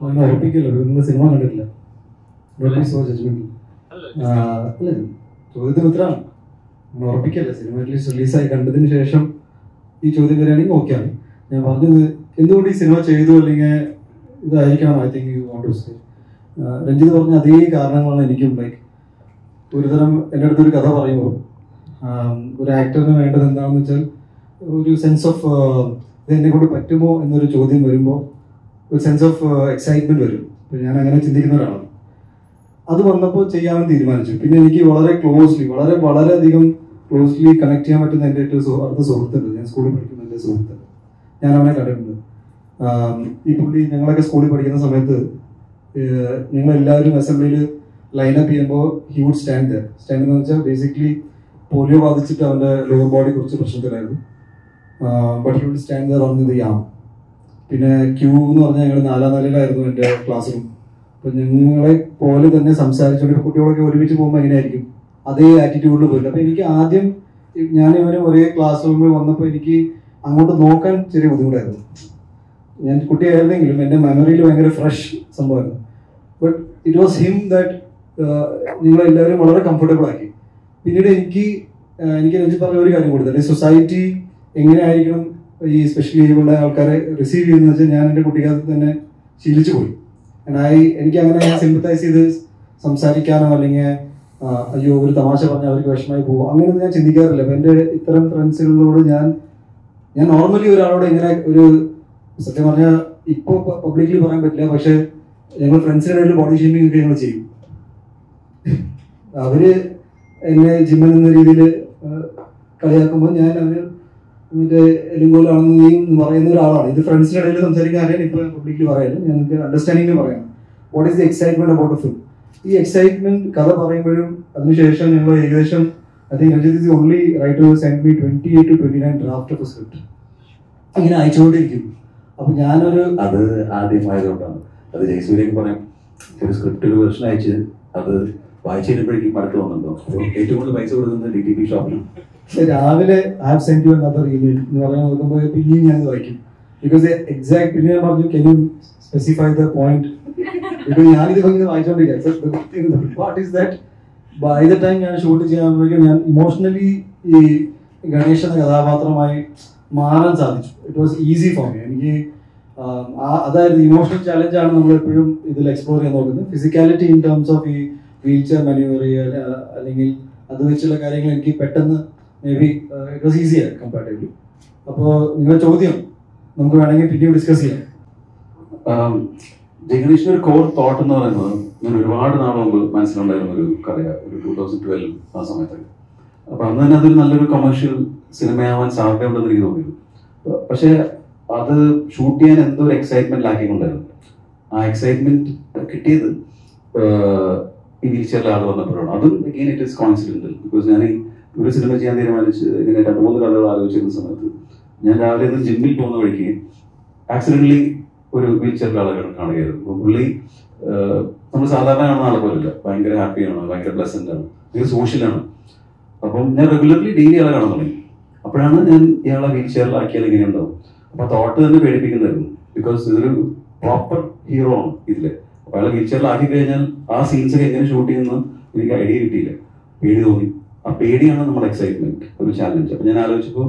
അങ്ങനെ ഉറപ്പിക്കല്ലോ നിങ്ങൾ സിനിമ കണ്ടിട്ടില്ല. ഡോണ്ട് ബി സോ ജഡ്ജ്മെന്റ് അല്ല ചോദ്യത്തിന് ഉത്തരമാണ് നമ്മൾ ഉറപ്പിക്കല്ല സിനിമ അറ്റ്ലീസ്റ്റ് റിലീസായി കണ്ടതിന് ശേഷം ഈ ചോദ്യം വരികയാണെങ്കിൽ ഓക്കെയാണ് ഞാൻ പറഞ്ഞത് എന്തുകൊണ്ട് ഈ സിനിമ ചെയ്തു അല്ലെങ്കിൽ ഇതായിരിക്കണം I think you want to say Ranjith പറഞ്ഞ അതേ കാരണങ്ങളാണ് എനിക്കും ലൈക്ക് ഒരുതരം എന്റെ അടുത്തൊരു കഥ പറയുമ്പോൾ. ഒരു ആക്ടറിന് വേണ്ടത് എന്താണെന്ന് വെച്ചാൽ ഒരു സെൻസ് ഓഫ് ഇത് എന്നെ കൊണ്ട് പറ്റുമോ എന്നൊരു ചോദ്യം വരുമ്പോൾ ഒരു സെൻസ് ഓഫ് എക്സൈറ്റ്മെന്റ് വരും. ഞാൻ അങ്ങനെ ചിന്തിക്കുന്ന ഒരാളാണ്. അത് വന്നപ്പോൾ ചെയ്യാമെന്ന് തീരുമാനിച്ചു. പിന്നെ എനിക്ക് വളരെ ക്ലോസ്ലി വളരെ വളരെയധികം ക്ലോസ്ലി കണക്ട് ചെയ്യാൻ പറ്റുന്ന എന്റെ ഒരു അടുത്ത സുഹൃത്തുണ്ട്. ഞാൻ സ്കൂളിൽ പഠിക്കുന്ന എന്റെ സുഹൃത്ത്. ഞാൻ അവനെ കണ്ടിട്ടുണ്ട്. ഈ പുള്ളി ഞങ്ങളൊക്കെ സ്കൂളിൽ പഠിക്കുന്ന സമയത്ത് ഞങ്ങൾ എല്ലാവരും അസംബ്ലിയിൽ ലൈനപ്പ് ചെയ്യുമ്പോൾ ഹി വുഡ് സ്റ്റാൻഡ് സ്റ്റാൻഡ് എന്ന് വെച്ചാൽ ബേസിക്കലി പോളിയോ ബാധിച്ചിട്ട് അവന്റെ ലോവർ ബോഡി കുറച്ച് പ്രശ്നത്തിലായിരുന്നു. But he would stand there on the arm പിന്നെ ക്യൂ എന്ന് പറഞ്ഞാൽ ഞങ്ങൾ നാലാം നിലയിലായിരുന്നു എന്റെ ക്ലാസ് റൂം അപ്പൊ ഞങ്ങളെ പോലെ തന്നെ സംസാരിച്ചുകൊണ്ട് കുട്ടികളൊക്കെ ഒരുമിച്ച് പോകുമ്പോൾ എങ്ങനെയായിരിക്കും? അതേ ആറ്റിറ്റ്യൂഡിൽ പോയില്ല അപ്പൊ എനിക്ക് ആദ്യം ഞാൻ ഇവരും ഒരേ ക്ലാസ് റൂമിൽ വന്നപ്പോൾ എനിക്ക് അങ്ങോട്ട് നോക്കാൻ ചെറിയ ബുദ്ധിമുട്ടായിരുന്നു. ഞാൻ കുട്ടിയായിരുന്നെങ്കിലും എന്റെ മെമ്മറിയിൽ ഭയങ്കര ഫ്രഷ് സംഭവമായിരുന്നു. But it was him that നിങ്ങളെല്ലാവരും വളരെ കംഫർട്ടബിൾ ആക്കി. പിന്നീട് എനിക്ക് എനിക്ക് എനിക്ക് രഞ്ജിത്ത് പറഞ്ഞ ഒരു കാര്യം കൂടുതൽ സൊസൈറ്റി എങ്ങനെയായിരിക്കണം ഈ സ്പെഷ്യലി ഉള്ള ആൾക്കാരെ റിസീവ് ചെയ്യുന്നത് വെച്ചാൽ ഞാൻ എന്റെ കുട്ടിക്കാലത്ത് തന്നെ ശീലിച്ചു പോയി. ആയി എനിക്ക് അങ്ങനെ സിമ്പത്തൈസ് ചെയ്ത് സംസാരിക്കാനോ അല്ലെങ്കിൽ അയ്യോ ഒരു തമാശ പറഞ്ഞാൽ അവർക്ക് വിഷമമായി പോകും അങ്ങനെയൊന്നും ഞാൻ ചിന്തിക്കാറില്ല. അപ്പം എന്റെ ഇത്തരം ഫ്രണ്ട്സുകളോട് ഞാൻ ഞാൻ നോർമലി ഒരാളോട് ഇങ്ങനെ ഒരു സത്യം പറഞ്ഞാൽ ഇപ്പോൾ പബ്ലിക്കലി പറയാൻ പറ്റില്ല. പക്ഷെ ഞങ്ങൾ ഫ്രണ്ട്സിനിടയിൽ ബോഡി ഷേമിംഗ് ഒക്കെ ഞങ്ങൾ ചെയ്യും. അവർ എന്നെ ജിമ്മിൽ എന്ന രീതിയിൽ കളിയാക്കുമ്പോൾ ഞാൻ അവർ മറ്റേ എലുങ്കോലാണെന്ന് നീ പറയുന്ന ഒരാളാണ്. ഇത് ഫ്രണ്ട്സിന്റെ ഇടയിൽ സംസാരിക്കാൻ അറിയാൻ ഇപ്പൊ പബ്ലിക്കിൽ പറയാനും ഞങ്ങൾക്ക് അണ്ടർസ്റ്റാൻഡിംഗ് പറയാം. What is the excitement about film ഈ എക്സൈറ്റ്മെന്റ് കഥ പറയുമ്പോഴും അതിനുശേഷം ഞങ്ങൾ ഏകദേശം I think Ranjith is only writer send me twenty eight to twenty nine draft of script ഇങ്ങനെ അയച്ചുകൊണ്ടിരിക്കും അപ്പൊ ഞാനൊരു അത് ആദ്യമായതുകൊണ്ടാണ്. അത് ജയസൂര്യക്ക് പറയാം. ഒരു സ്ക്രിപ്റ്റ് ഒരു വെർഷൻ അയച്ച് അത് വായിച്ചു കഴിയുമ്പോഴേക്കും മടുത്ത് വന്നുണ്ടോ ഏറ്റവും കൂടുതൽ പൈസ കൊടുക്കുന്നത് ഡി ടി പി ഷോപ്പിലും രാവിലെ I have send you another email എന്ന് പറയാൻ നോക്കുമ്പോൾ പിന്നെയും ഞാൻ വായിക്കും. ബിക്കോസ് എക്സാക്ട് പിന്നെ ഞാൻ പറഞ്ഞു can you specify the point because ഞാനിത് ഇങ്ങനെ വായിച്ചോണ്ടിരിക്കുക what is that by the time ഞാൻ ഷൂട്ട് ചെയ്യാൻ ഞാൻ ഇമോഷണലി ഈ ഗണേഷ് എന്ന കഥാപാത്രമായി മാറാൻ സാധിച്ചു. It was easy for me എനിക്ക് അതായത് ഇമോഷണൽ ചാലഞ്ചാണ് നമ്മൾ എപ്പോഴും ഇതിൽ എക്സ്പ്ലോർ ചെയ്യാൻ നോക്കുന്നത്. ഫിസിക്കാലിറ്റി ഇൻ ടേംസ് ഓഫ് ഈ വീൽ ചെയർ അല്ലെങ്കിൽ അത് വെച്ചുള്ള കാര്യങ്ങൾ എനിക്ക് പെട്ടെന്ന് maybe it was easier comparatively അപ്പോൾ നിങ്ങളുടെ ചോദ്യം നമുക്ക് വേണമെങ്കിൽ പിന്നെയും ഡിസ്കസ് ചെയ്യാം. ജഗദീഷിന് ഒരു കോർ തോട്ട് എന്ന് പറയുന്നത് ഞാൻ ഒരുപാട് നാൾ മുമ്പ് മനസ്സിലുണ്ടായിരുന്ന ഒരു കഥയാണ് ഒരു ടൂ തൗസൻഡ് ട്വൽവ് ആ സമയത്തൊക്കെ അപ്പൊ അന്ന് തന്നെ അതൊരു നല്ലൊരു കൊമേഴ്ഷ്യൽ സിനിമയാവാൻ സാധ്യതയുണ്ടെന്ന് എനിക്ക് തോന്നിയത്. പക്ഷെ അത് ഷൂട്ട് ചെയ്യാൻ എന്തോ ഒരു എക്സൈറ്റ്മെന്റ് ആക്കിക്കൊണ്ടായിരുന്നു ആ എക്സൈറ്റ്മെന്റ് കിട്ടിയത് വീൽ ആൾ വന്നപ്പോഴാണ്. അതും again it is coincidental because ഞാൻ ഒരു സിനിമ ചെയ്യാൻ തീരുമാനിച്ച് ഇങ്ങനെ രണ്ട് മൂന്ന് കഥകൾ ആലോചിച്ചിരുന്ന സമയത്ത് ഞാൻ രാവിലെ നിന്ന് ജിമ്മിൽ പോകുന്ന വഴിക്ക് ആക്സിഡന്റലി ഒരു വീൽ ചെയറിൽ ആളെ കാണുകയായിരുന്നു. അപ്പോൾ പുള്ളി നമ്മൾ സാധാരണ കാണുന്ന ആളെ പോലല്ല ഭയങ്കര ഹാപ്പിയാണ് ഭയങ്കര പ്ലസന്റ് ആണ് ഭയങ്കര സോഷ്യലാണ് അപ്പം ഞാൻ റെഗുലർലി ഡെയിലി ആളെ കാണാൻ തുടങ്ങി. അപ്പോഴാണ് ഞാൻ ഇയാളെ വീൽ ചെയറിലാക്കിയാൽ എങ്ങനെ ഉണ്ടാവും തോട്ട് തന്നെ പേടിപ്പിക്കുന്നതായിരുന്നു. ബിക്കോസ് ഇതൊരു പ്രോപ്പർ ഹീറോ ആണ് ഇതിൽ. അയാളെ വീൽചെയറിലാക്കി കഴിഞ്ഞാൽ ആ സീൻസ് ഒക്കെ എങ്ങനെ ഷൂട്ട് ചെയ്യുന്ന എനിക്ക് ഐഡിയ കിട്ടിയില്ല. പേടി തോന്നി. ആ പേടിയാണ് നമ്മുടെ എക്സൈറ്റ്മെന്റ് ഒരു ചാലഞ്ച് അപ്പൊ ഞാൻ ആലോചിച്ചപ്പോൾ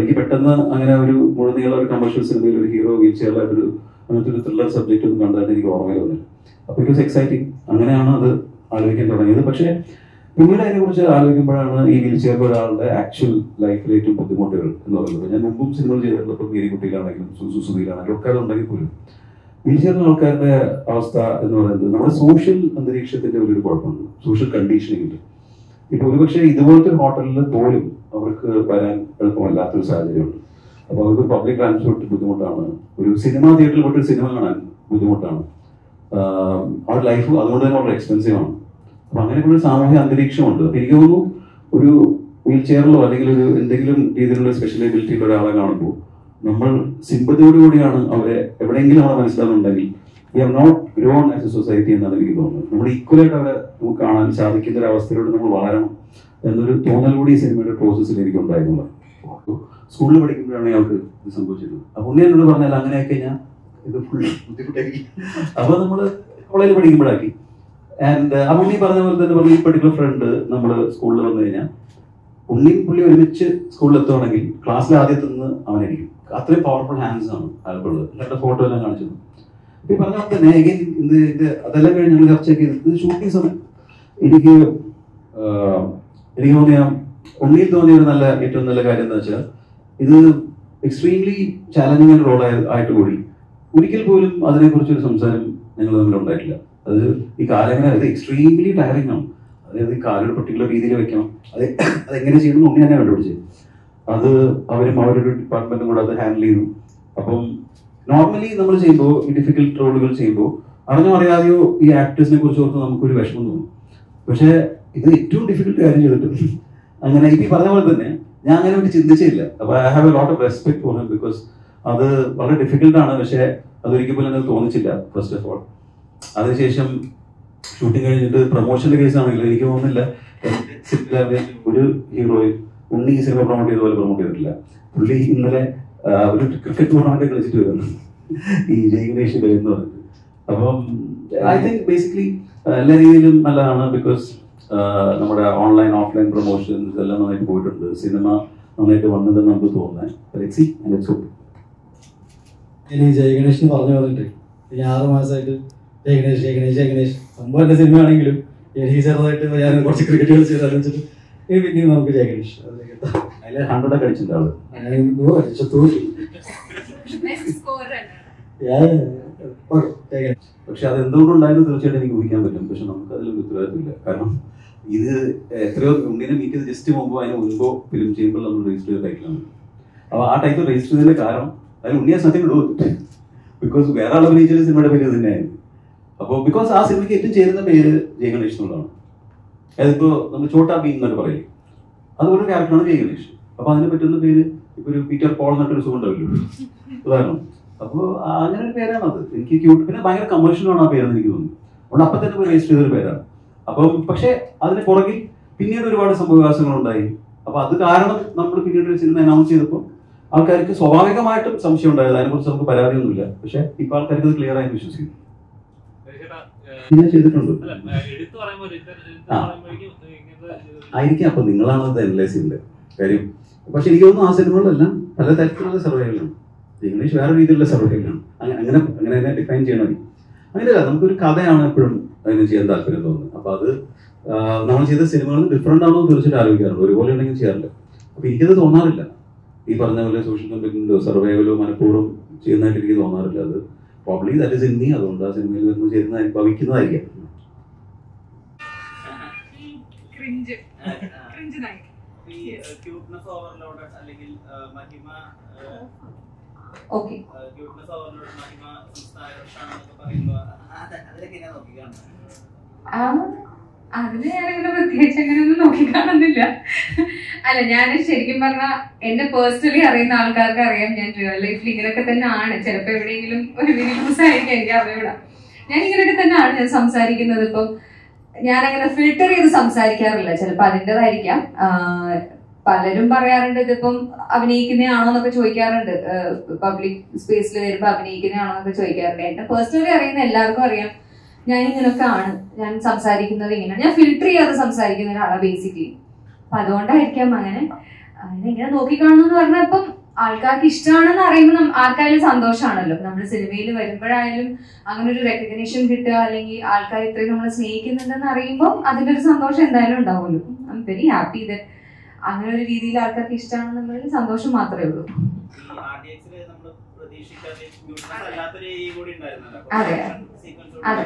എനിക്ക് പെട്ടെന്ന് അങ്ങനെ ഒരു മുഴുനീള ഒരു കമേഴ്ഷ്യൽ സിനിമയിൽ ഒരു ഹീറോ വീൽചെയറിലായിട്ടൊരു അങ്ങനത്തെ ഒരു ത്രില്ലർ സബ്ജക്റ്റ് ഒന്നും കണ്ടതായിട്ട് എനിക്ക് ഓർമ്മയിൽ വന്നില്ല. അപ്പൊ ഇറ്റ് വാസ് എക്സൈറ്റിംഗ് അങ്ങനെയാണ് അത് ആലോചിക്കാൻ തുടങ്ങിയത്. പക്ഷേ പിന്നീട് അതിനെ കുറിച്ച് ആലോചിക്കുമ്പോഴാണ് ഈ വീൽ ചെയർ ഒരാളുടെ ആക്ച്വൽ ലൈഫിൽ ഏറ്റവും ബുദ്ധിമുട്ടുകൾ എന്ന് പറയുന്നത്. ഞാൻ മുമ്പും സിനിമകൾ ചെയ്തിട്ടുള്ളപ്പോൾ ഇപ്പം ഗിരികുട്ടിയിലാണെങ്കിലും സുസുതിയിലാണെങ്കിലും ഒക്കെ അതുണ്ടെങ്കിൽ പോലും വീൽ ചെയറിലെ ആൾക്കാരുടെ അവസ്ഥ എന്ന് പറയുന്നത് നമ്മുടെ സോഷ്യൽ അന്തരീക്ഷത്തിന്റെ ഒരു കുഴപ്പമുണ്ട് സോഷ്യൽ കണ്ടീഷനിങ് ഉണ്ട്. ഇപ്പൊ ഒരുപക്ഷെ ഇതുപോലത്തെ ഹോട്ടലിൽ പോലും അവർക്ക് വരാൻ എളുപ്പമല്ലാത്തൊരു സാഹചര്യമുണ്ട്. അപ്പൊ അവർക്ക് പബ്ലിക് ട്രാൻസ്പോർട്ട് ബുദ്ധിമുട്ടാണ്. ഒരു സിനിമ തിയേറ്ററിൽ പോയിട്ട് സിനിമ കാണാൻ ബുദ്ധിമുട്ടാണ്. അവരുടെ ലൈഫ് അതുകൊണ്ട് തന്നെ വളരെ എക്സ്പെൻസീവ് ആണ്. അപ്പൊ അങ്ങനെ ഒരു സാമൂഹ്യ അന്തരീക്ഷമുണ്ട്. അപ്പൊ എനിക്ക് തോന്നുന്നു ഒരു വീൽ ചെയറിലോ അല്ലെങ്കിൽ ഒരു എന്തെങ്കിലും രീതിയിലുള്ള ഉള്ള ഒരാളെ കാണുമ്പോൾ നമ്മൾ സിമ്പതിയോടുകൂടിയാണ് അവരെ എവിടെയെങ്കിലും അവരെ മനസ്സിലാകുന്നുണ്ടെങ്കിൽ we have not grown as a society എന്നാണ് എനിക്ക് തോന്നുന്നത്. നമ്മൾ ഈക്വലായിട്ട് അവരെ നമുക്ക് കാണാൻ സാധിക്കുന്ന ഒരു അവസ്ഥയിലൂടെ നമ്മൾ വളരണം എന്നൊരു തോന്നൽ കൂടി ഈ സിനിമയുടെ പ്രോസസ്സിൽ എനിക്ക് ഉണ്ടായിരുന്നില്ല സ്കൂളിൽ പഠിക്കുമ്പോഴാണ് ഞങ്ങൾക്ക് ഇത് സംഭവിച്ചിരുന്നത്. അപ്പൊ ഉണ്ണി എന്നോട് പറഞ്ഞാൽ അങ്ങനെയൊക്കെ ഞാൻ ഇത് ഫുൾ ബുദ്ധിമുട്ടാക്കി അപ്പൊ നമ്മൾ കോളേജിൽ പഠിക്കുമ്പോഴാക്കി. ആൻഡ് അപ്പൊ ഉണ്ണി പറഞ്ഞ പോലെ തന്നെ പറഞ്ഞു ഈ പെർട്ടിക്കുലർ ഫ്രണ്ട് നമ്മൾ സ്കൂളിൽ വന്നു കഴിഞ്ഞാൽ ഉണ്ണിയും പുള്ളി ഒരുമിച്ച് സ്കൂളിൽ എത്തുവാണെങ്കിൽ ക്ലാസ്സിൽ ആദ്യത്തെ നിന്ന് അവനായിരിക്കും അത്രയും പവർഫുൾ ഹാൻഡ്സ് ആണ് അയാൾക്കുള്ളത്. എന്നിട്ട് ഫോട്ടോ എല്ലാം കാണിച്ചു ഈ പറഞ്ഞ പോലെ തന്നെ എഗൈൻ ഇത് ഇത് അതെല്ലാം കഴിഞ്ഞ് ഞങ്ങൾ ചർച്ച ചെയ്ത് ഇത് ഷൂട്ടിംഗ് സമയം. എനിക്ക് എനിക്ക് തോന്നിയ ഉണ്ണിയിൽ തോന്നിയ ഒരു നല്ല ഏറ്റവും നല്ല കാര്യം എന്താ വെച്ചാൽ ഇത് എക്സ്ട്രീംലി ചാലഞ്ചിങ് റോൾ ആയിട്ട് കൂടി ഒരിക്കൽ പോലും അതിനെക്കുറിച്ച് ഒരു സംസാരം ഞങ്ങൾ തമ്മിൽ ഉണ്ടായിട്ടില്ല അത് ഈ കാലങ്ങളെ അത് എക്സ്ട്രീംലി ടയറിംഗ് ആണ്. അതായത് കാലൊരു പെർട്ടിക്കുലർ രീതിയിൽ വെക്കണം. അത് അതെങ്ങനെ ചെയ്യണം ഉണ്ണി തന്നെ കണ്ടുപിടിച്ചത് അത് അവരും അവരൊരു ഡിപ്പാർട്ട്മെന്റും കൂടെ അത് ഹാൻഡിൽ ചെയ്തു. അപ്പം നോർമലി നമ്മൾ ചെയ്യുമ്പോൾ ഈ ഡിഫിക്കൽട്ട് റോളുകൾ ചെയ്യുമ്പോൾ അറിഞ്ഞോ അറിയാതെയോ ഈ ആക്ടേഴ്സിനെ കുറിച്ച് ഓർത്ത് നമുക്കൊരു വിഷമം തോന്നും. പക്ഷേ ഇത് ഏറ്റവും ഡിഫിക്കൽട്ട് കാര്യം ചെയ്തിട്ട് അങ്ങനെ ഈ പറഞ്ഞ പോലെ തന്നെ ഞാൻ അങ്ങനെ ഒരു ചിന്തിച്ചില്ല. അപ്പൊ I have a lot of respect for him because അത് വളരെ ഡിഫിക്കൽട്ടാണ് പക്ഷേ അതൊരിക്കൽ പോലും തോന്നിച്ചില്ല ഫസ്റ്റ് ഓഫ് ഓൾ അതിനുശേഷം ഷൂട്ടിംഗ് കഴിഞ്ഞിട്ട് പ്രൊമോഷന്റെ കേസ് ആണെങ്കിലും എനിക്ക് തോന്നുന്നില്ല. ഒരു ഹീറോയും ഉണ്ണി ഈ സിനിമ പ്രൊമോട്ട് ചെയ്ത പോലെ പ്രൊമോട്ട് ചെയ്തിട്ടില്ല. പുള്ളി ഇന്നലെ ഒരു ക്രിക്കറ്റ് ടൂർണമെന്റ് കളിച്ചിട്ട് വരുന്നു. ഈ ജയഗണേഷ് എന്ന് പറഞ്ഞിട്ട്. അപ്പം ഐ തിങ്ക് ബേസിക്കലി എല്ലാ രീതിയിലും നല്ലതാണ് ബിക്കോസ് നമ്മുടെ ഓൺലൈൻ ഓഫ്ലൈൻ പ്രൊമോഷൻസ് എല്ലാം നന്നായിട്ട് പോയിട്ടുണ്ട്. സിനിമ നന്നായിട്ട് വന്നതെന്ന് നമുക്ക് തോന്നുന്നത് ജയഗണേഷ് പറഞ്ഞു പറഞ്ഞിട്ട് ഇനി ആറ് മാസമായിട്ട് ജയഗണേഷ് ജയഗണേഷ് ജയഗണേഷ് സംഭവം എന്റെ സിനിമയാണെങ്കിലും എനിക്ക് ചെറുതായിട്ട് ഞാൻ കുറച്ച് ക്രിക്കറ്റ് കളിച്ച് ആലോചിച്ചിട്ട് പിന്നെ നമുക്ക് ജയഗണേഷ് അതിലെ ഹൺഡ്രഡ് ഒക്കെ അടിച്ചിട്ടുണ്ട് ആൾ. പക്ഷെ അത് എന്തുകൊണ്ടുണ്ടായിരുന്നു തീർച്ചയായിട്ടും എനിക്ക് ഊഹിക്കാൻ പറ്റും. പക്ഷെ നമുക്ക് അതിലൊരു ഉത്തരവാദിത്തമില്ല കാരണം ഇത് എത്രയോ ഉണ്ണിനെ മീറ്റ് ചെയ്ത് ജസ്റ്റ് മുമ്പോ അതിന് മുൻപോ ഫിലിം ചെയ്യുമ്പോൾ നമ്മൾ രജിസ്റ്റർ ചെയ്ത ടൈറ്റിലാണ് അപ്പൊ ആ ടൈറ്റിൽ രജിസ്റ്റർ ചെയ്തതിന്റെ കാരണം അതിൽ ഉണ്ണിയെ സത്യം ഇടുക ബിക്കോസ് വേറെ ആൾ അഭിനയിച്ച സിനിമയുടെ പേര് തന്നെയായിരുന്നു. അപ്പോൾ ബിക്കോസ് ആ സിനിമയ്ക്ക് ഏറ്റവും ചേരുന്ന പേര് ജയ ഗണേഷ് എന്നുള്ളതാണ്. അതിപ്പോ നമ്മൾ ചോട്ടാ ബീൻ എന്നൊക്കെ പറയും. അതുപോലെ ക്യാരക്ടറാണ് ജയ ഗണേഷ്. അപ്പൊ അതിന് പറ്റുന്ന പേര് ഇപ്പൊ ഒരു പീറ്റർ പോൾ എന്നൊരു സുഖം ഉണ്ടാവില്ലോ ഉദാഹരണം. അപ്പോൾ അങ്ങനെ ഒരു പേരാണ് അത്. എനിക്ക് ക്യൂട്ട് പിന്നെ ഭയങ്കര കമേഴ്ഷ്യലാണ് ആ പേരെന്ന് എനിക്ക് തോന്നുന്നു. അതുകൊണ്ട് അപ്പം തന്നെ രജിസ്റ്റർ ചെയ്തൊരു പേരാണ്. അപ്പം പക്ഷേ അതിന് പുറകിൽ പിന്നീട് ഒരുപാട് സംഭവവികാസങ്ങളുണ്ടായി അപ്പൊ അത് കാരണം നമ്മൾ പിന്നീട് ഒരു സിനിമ അനൗൺസ് ചെയ്തപ്പോൾ ആൾക്കാർക്ക് സ്വാഭാവികമായിട്ടും സംശയം ഉണ്ടായത്. അതിനെക്കുറിച്ച് നമുക്ക് പരാതിയൊന്നുമില്ല. പക്ഷെ ഇപ്പൊ ആൾക്കാർക്ക് ഇത് ക്ലിയർ ആയി വിശ്വസിക്കുന്നു. ഞാൻ ചെയ്തിട്ടുണ്ട്. ആയിരിക്കും. അപ്പൊ നിങ്ങളാണ് അത് അനലൈസ് ചെയ്യുന്നത് കാര്യം പക്ഷെ എനിക്ക് തോന്നുന്നു ആ സിനിമകളെല്ലാം പല തരത്തിലുള്ള സർവൈവലാണ് ഇംഗ്ലീഷ് വേറെ രീതിയിലുള്ള സർവൈവലാണ് അങ്ങനെ അങ്ങനെ അങ്ങനെ അതിനെ ഡിഫൈൻ ചെയ്യണമെങ്കിൽ അങ്ങനെയല്ല നമുക്കൊരു കഥയാണ് എപ്പോഴും അതിന് ചെയ്യാൻ താല്പര്യം തോന്നുന്നത്. അപ്പൊ അത് നമ്മൾ ചെയ്ത സിനിമകൾ ഡിഫറെന്റ് ആണോ എന്ന് തീർച്ചയായിട്ടും ആലോചിക്കാറുണ്ട്. ഒരുപോലെ ഉണ്ടെങ്കിൽ ചെയ്യാറില്ല. അപ്പൊ എനിക്കത് തോന്നാറില്ല. ഈ പറഞ്ഞ പോലെ സോഷ്യൽ സർവൈവലോ മനഃപൂർവം ചെയ്യുന്നതായിട്ട് എനിക്ക് തോന്നാറില്ല. അത് പ്രോബ്ലി നല്ല സിനിമ അതുകൊണ്ട് ആ സിനിമയിൽ നിന്ന് ചേരുന്ന ഭവിക്കുന്നതായിരിക്കാം. ഓവർലോഡ് മഹിമ സംസ്ഥാന രക്ഷാണെന്നൊക്കെ പറയുമ്പോ അത് അതിലൊക്കെ എങ്ങനെ നോക്കിക്കാണുന്നത് അതിന് ഞാനിങ്ങനെ പ്രത്യേകിച്ച് അങ്ങനെയൊന്നും നോക്കിക്കാണുന്നില്ല അല്ല ഞാൻ ശരിക്കും പറഞ്ഞാൽ എന്നെ പേഴ്സണലി അറിയുന്ന ആൾക്കാർക്ക് അറിയാം ഞാൻ റിയൽ ലൈഫിൽ ഇങ്ങനെയൊക്കെ തന്നെ ആണ് ചിലപ്പോൾ എവിടെയെങ്കിലും ഒരു വിധി ലൂസ് ആയിരിക്കും എനിക്ക് അറിയൂടാ ഞാൻ ഇങ്ങനെയൊക്കെ തന്നെയാണ് ഞാൻ സംസാരിക്കുന്നത് ഇപ്പം. ഞാൻ അങ്ങനെ ഫിൽട്ടർ ചെയ്ത് സംസാരിക്കാറില്ല. ചിലപ്പോൾ അതിന്റെതായിരിക്കാം പലരും പറയാറുണ്ട് ഇതിപ്പം അഭിനയിക്കുന്നതാണോ എന്നൊക്കെ ചോദിക്കാറുണ്ട് പബ്ലിക് സ്പേസിൽ വരുമ്പോൾ അഭിനയിക്കുന്നതാണോ എന്നൊക്കെ ചോദിക്കാറുണ്ട്. എന്നെ പേഴ്സണലി അറിയുന്ന എല്ലാവർക്കും അറിയാം. ഞാൻ ഇങ്ങനൊക്കെയാണ് ഞാൻ സംസാരിക്കുന്നത് ഇങ്ങനെയാണ് ഞാൻ ഫിൽട്ടർ ചെയ്യാതെ സംസാരിക്കുന്ന ഒരാളാണ് ബേസിക്കലി അപ്പൊ അതുകൊണ്ടായിരിക്കാം അങ്ങനെ. ഇങ്ങനെ നോക്കിക്കാണുന്നു പറഞ്ഞാൽ ഇപ്പം ആൾക്കാർക്ക് ഇഷ്ടമാണെന്ന് അറിയുമ്പോൾ ആർക്കായാലും സന്തോഷമാണല്ലോ നമ്മൾ സിനിമയിൽ വരുമ്പോഴായാലും അങ്ങനെ ഒരു റെക്കഗ്നേഷൻ കിട്ടുക അല്ലെങ്കിൽ ആൾക്കാർ ഇത്രയും നമ്മളെ സ്നേഹിക്കുന്നുണ്ടെന്ന് അറിയുമ്പോൾ അതിന്റെ ഒരു സന്തോഷം എന്തായാലും ഉണ്ടാവുമല്ലോ. I'm very happy the അങ്ങനെ ഒരു രീതിയിൽ ആൾക്കാർക്ക് ഇഷ്ടമാണെന്നുള്ള സന്തോഷം മാത്രമേ ഉള്ളൂ. അതെ. അതെ.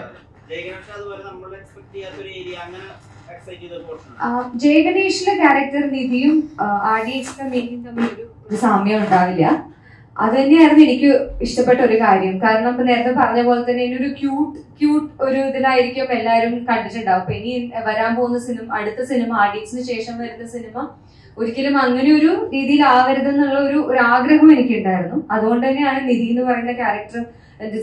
ജയഗണേഷിലെ ക്യാരക്ടർ നിധിയും ഡി എക്സിലെ തമ്മിൽ ഒരു സാമ്യം ഉണ്ടാവില്ല. അത് തന്നെയായിരുന്നു എനിക്ക് ഇഷ്ടപ്പെട്ട ഒരു കാര്യം. കാരണം ഇപ്പൊ നേരത്തെ പറഞ്ഞ പോലെ തന്നെ ഇനി ഒരു ക്യൂട്ട് ക്യൂട്ട് ഒരു ഇതിലായിരിക്കും എല്ലാവരും കണ്ടിട്ടുണ്ടാവും. അപ്പൊ ഇനി വരാൻ പോകുന്ന സിനിമ അടുത്ത സിനിമ ആഡിയൻസിന് ശേഷം വരുന്ന സിനിമ ഒരിക്കലും അങ്ങനെ ഒരു രീതിയിൽ ആവരുതെന്നുള്ള ഒരു ഒരു ആഗ്രഹം എനിക്കുണ്ടായിരുന്നു. അതുകൊണ്ട് തന്നെയാണ് നിധി എന്ന് പറയുന്ന ക്യാരക്ടർ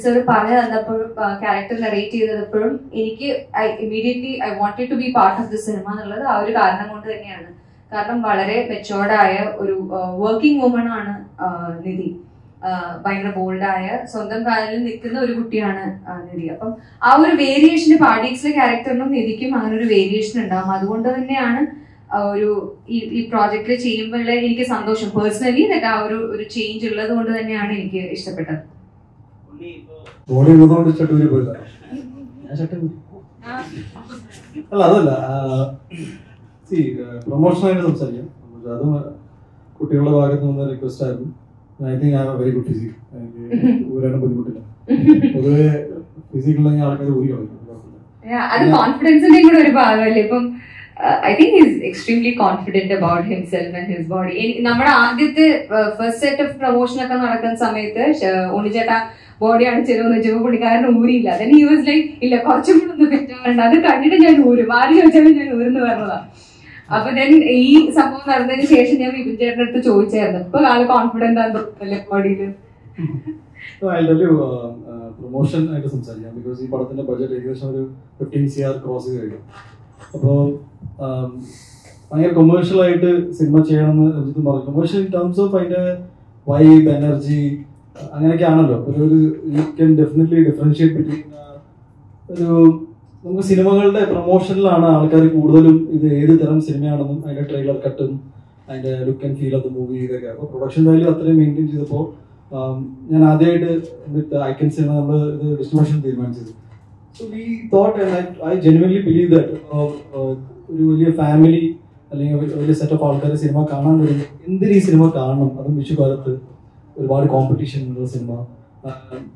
സാർ പറഞ്ഞു തന്നപ്പോഴും ക്യാരക്ടർ നറേറ്റ് ചെയ്തപ്പോഴും എനിക്ക് I immediately I wanted to be part of the cinema എന്നുള്ളത് ആ ഒരു കാരണം കൊണ്ട് തന്നെയാണ്. കാരണം വളരെ മെച്ചോർഡായ ഒരു വർക്കിംഗ് വുമൺ ആണ് നിധി. ഭയങ്കര ബോൾഡായ സ്വന്തം കാലിൽ നിൽക്കുന്ന ഒരു കുട്ടിയാണ് നിധി. അപ്പം ആ ഒരു വേരിയേഷൻ പാഡീക്സിലെ ക്യാരക്ടറിനും നിധിക്കും അങ്ങനെ ഒരു വേരിയേഷൻ ഉണ്ടാകും അതുകൊണ്ട് തന്നെയാണ് ഒരു ഈ ഈ പ്രോജക്റ്റിൽ ചെയ്യുമ്പോൾ എനിക്ക് സന്തോഷം. പേഴ്സണലി ആ ഒരു ഒരു ചേഞ്ച് ഉള്ളത് കൊണ്ട് തന്നെയാണ് എനിക്ക് ഇഷ്ടപ്പെട്ടത്. ഉള്ളതുകൊണ്ട് ചട്ടൂരി പോയില്ല അല്ല അതല്ല സി പ്രൊമോഷനായിട്ട് സംസാരിക്കാം. അതും കുട്ടികളുടെ ഭാഗത്ത് നിന്ന് റിക്വസ്റ്റ് ആയിരുന്നു. I think I very good physique എനിക്ക് ഊരാനും ബുദ്ധിമുട്ടില്ല. പൊതുവെ ഫിസിക് ഉണ്ടെങ്കിൽ ആൾക്കാർ ഊരി കളയും അത് കോൺഫിഡൻസിന്റെ കൂടെ ഒരു ഭാഗമല്ലേ? ഇപ്പം I think his extremely confident about himself and his body നമ്മുടെ ആദ്യത്തെ ഫസ്റ്റ് സെറ്റ് ഓഫ് പ്രൊമോഷൻ ഒക്കെ നടക്കുന്ന സമയത്ത് ഉണ്ണിച്ചേട്ടാ ബോഡി അടിച്ചിരുന്നു ചോദിച്ചപ്പോൾ പുള്ളിക്കാരൻ ഊരിയില്ല then ഈ was ലൈക്ക് ഇല്ല കുറച്ചും കൂടെ ഒന്ന് പറ്റാറുണ്ട് അത് കണ്ടിട്ട് ഞാൻ ഊരും. ആര് ചോദിച്ചാലും ഞാൻ ഊരുന്ന് പറഞ്ഞതാണ് അപ്പൊ ഞാൻ ഈ സംഭവം നടന്നതിന് ശേഷം ഞാൻ വിപിൻ ചേട്ടന്റെ അടുത്ത് ചോദിച്ചായിരുന്നു. ഇപ്പൊ ആൾ കോൺഫിഡന്റ് ആണ് തോന്നുന്നല്ലേ ബോഡിയിൽ പ്രൊമോഷൻ ആയിട്ട് സംസാരിക്കാം. ബിക്കോസ് ഈ പടത്തിന്റെ ബഡ്ജറ്റ് ഏകദേശം ഒരു ഫിഫ്റ്റീൻ സി ആർ ക്രോസ് കഴിഞ്ഞു. അപ്പോൾ ഭയങ്കര കൊമേഴ്ഷ്യൽ ആയിട്ട് സിനിമ ചെയ്യണമെന്ന് രഞ്ജിത്ത് പറഞ്ഞു കൊമേഴ്ഷ്യൽ ഇൻ ടേംസ് ഓഫ് അതിന്റെ വൈബ് എനർജി അങ്ങനെയൊക്കെ ആണല്ലോ ഒരു you can definitely differentiate between ഒരു നമുക്ക് സിനിമകളുടെ പ്രൊമോഷനിലാണ് ആൾക്കാർ കൂടുതലും ഇത് ഏത് തരം സിനിമയാണെന്നും അതിന്റെ ട്രെയിലർ കട്ടും അതിന്റെ look and feel of the movie ഇതൊക്കെ. അപ്പോൾ പ്രൊഡക്ഷൻ വാല്യൂ അത്രയും മെയിന്റെയിൻ ചെയ്തപ്പോൾ ഞാൻ ആദ്യമായിട്ട് ഐ കൻ സിനിമ നമ്മൾ ഇത് ഡിസ്ട്രിബ്യൂഷൻ തീരുമാനിച്ചത്. So we thought I genuinely believe that ഒരു വലിയ ഫാമിലി അല്ലെങ്കിൽ വലിയ സെറ്റ് ഓഫ് ആൾക്കാർ സിനിമ കാണാൻ വരുമ്പോൾ എന്തിനീ സിനിമ കാണണം? അതും വിഷുകാലത്ത് ഒരുപാട് കോമ്പറ്റീഷൻ ഉള്ള cinema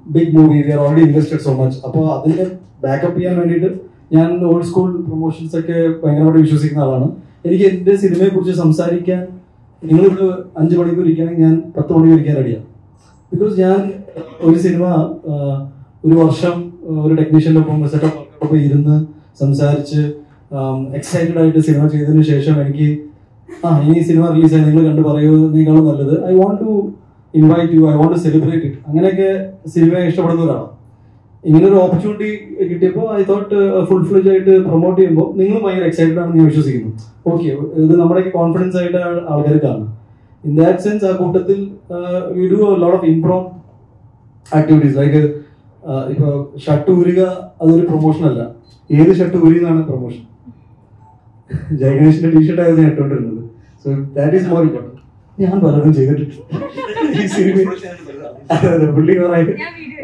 big movie we are already invested so much അപ്പോൾ അതിന്റെ ബാക്കപ്പ് ചെയ്യാൻ വേണ്ടിയിട്ട് ഞാൻ ഓൾഡ് സ്കൂൾ പ്രൊമോഷൻസ് ഒക്കെ ഭയങ്കരമായിട്ട് വിശ്വസിക്കുന്ന ആളാണ്. എനിക്ക് എന്റെ സിനിമയെ കുറിച്ച് സംസാരിക്കാൻ നിങ്ങളിവിടെ അഞ്ച് മണിക്കൂർ ഇരിക്കുകയാണെങ്കിൽ ഞാൻ പത്ത് മണിക്കൂർ ഇരിക്കാൻ റെഡിയാണ് ബിക്കോസ് ഞാൻ ഒരു സിനിമ ഒരു വർഷം ഒരു ടെക്നീഷ്യന്റെ ഒപ്പം സെറ്റപ്പ് ഇരുന്ന് സംസാരിച്ച് എക്സൈറ്റഡ് ആയിട്ട് സിനിമ ചെയ്തതിന് ശേഷം എനിക്ക് ആ ഇനി സിനിമ റിലീസ് റിലീസായി നിങ്ങൾ കണ്ട് പറയുന്നതിനേക്കാളും നല്ലത്. I want to invite you I want celebrate it അങ്ങനെയൊക്കെ സിനിമയെ ഇഷ്ടപ്പെടുന്ന ഒരാളാണ് ഇങ്ങനെ ഒരു ഓപ്പർച്യൂണിറ്റി കിട്ടിയപ്പോൾ ഐ തോട്ട് ഫുൾ ഫ്ലെജ് ആയിട്ട് പ്രൊമോട്ട് ചെയ്യുമ്പോൾ നിങ്ങൾ ഭയങ്കര എക്സൈറ്റഡ് ആണെന്ന് ഞാൻ വിശ്വസിക്കുന്നു. ഓക്കെ ഇത് നമ്മുടെയൊക്കെ കോൺഫിഡൻസ് ആയിട്ട് ആൾക്കാർ കാണും. ഇൻ ദാറ്റ് സെൻസ് ആ കൂട്ടത്തിൽ we do lot of impro activities like ഇപ്പൊ ഷർട്ട് ഊരുക അതൊരു പ്രൊമോഷൻ അല്ല. ഏത് ഷർട്ട് ഊരി എന്നാണ് പ്രൊമോഷൻ ജയഗണേഷിന്റെ ടീഷർട്ടായിരുന്നു ഞാൻ ഇട്ടുകൊണ്ടിരുന്നത്. So that is more important ഞാൻ പലതും ചെയ്തിട്ടുണ്ട്. ഈ സിനിമയിൽ അതെ, അതെ, പുള്ളി കുറെ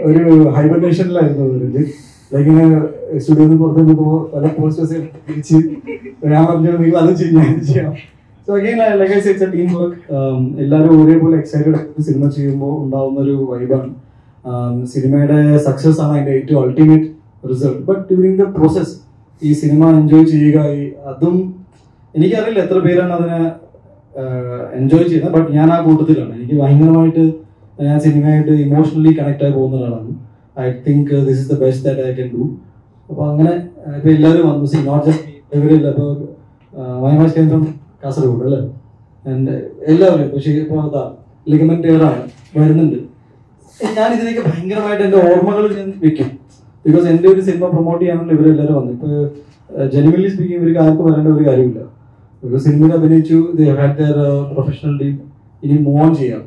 ഒരു ഹൈബർനേഷനിലായിരുന്നു ലൈക്ക് ഇങ്ങനെ സ്റ്റുഡിയോന്ന് പുറത്ത് നിൽക്കുമ്പോൾ പല പോസ്റ്റേഴ്സ് തിരിച്ച് ഞാൻ പറഞ്ഞു നിങ്ങൾ അത് ചെയ്യും ചെയ്യാം. So again like I a team work എല്ലാവരും ഒരേപോലെ എക്സൈറ്റഡ് ആയിട്ട് സിനിമ ചെയ്യുമ്പോൾ ഉണ്ടാവുന്ന ഒരു വൈബാണ് സിനിമയുടെ സക്സസ് ആണ് അതിന്റെ ഏറ്റവും ultimate result but during the process ഈ സിനിമ എൻജോയ് ചെയ്യുക ഈ അതും എനിക്കറിയില്ല എത്ര പേരാണ് അതിനെ എൻജോയ് ചെയ്യുന്നത് ബട്ട് ഞാൻ ആ കൂട്ടത്തിലാണ്. എനിക്ക് ഭയങ്കരമായിട്ട് ഞാൻ സിനിമയായിട്ട് ഇമോഷണലി കണക്ട് ആയി പോകുന്ന ഒരാളാണ്. I think this is the best that I can do അപ്പൊ അങ്ങനെ ഇപ്പൊ എല്ലാവരും വന്നു. സി നോട്ട് ജസ്റ്റ് ഇവരില്ല ഇപ്പൊ വയനാട് കേന്ദ്രം കാസർഗോഡ് അല്ലേ? ആൻഡ് എല്ലാവരും പക്ഷേ ഇപ്പൊ അതാ ലിഗമെന്റ് ആണ് വരുന്നുണ്ട്. ഞാൻ ഇതിനൊക്കെ ഭയങ്കരമായിട്ട് എന്റെ ഓർമ്മകൾ ഞാൻ വെക്കും. ബിക്കോസ് എന്റെ ഒരു സിനിമ പ്രൊമോട്ട് ചെയ്യാനുള്ള ഇവരെല്ലാവരും വന്നു. ഇപ്പൊ ജനുവലി സ്പീക്കിംഗ് ഇവർക്ക് ആർക്കും വരേണ്ട ഒരു കാര്യമില്ല. സിനിമയിൽ അഭിനയിച്ചു പ്രൊഫഷണൽ ടീം ഇനി മോൻ ചെയ്യാം.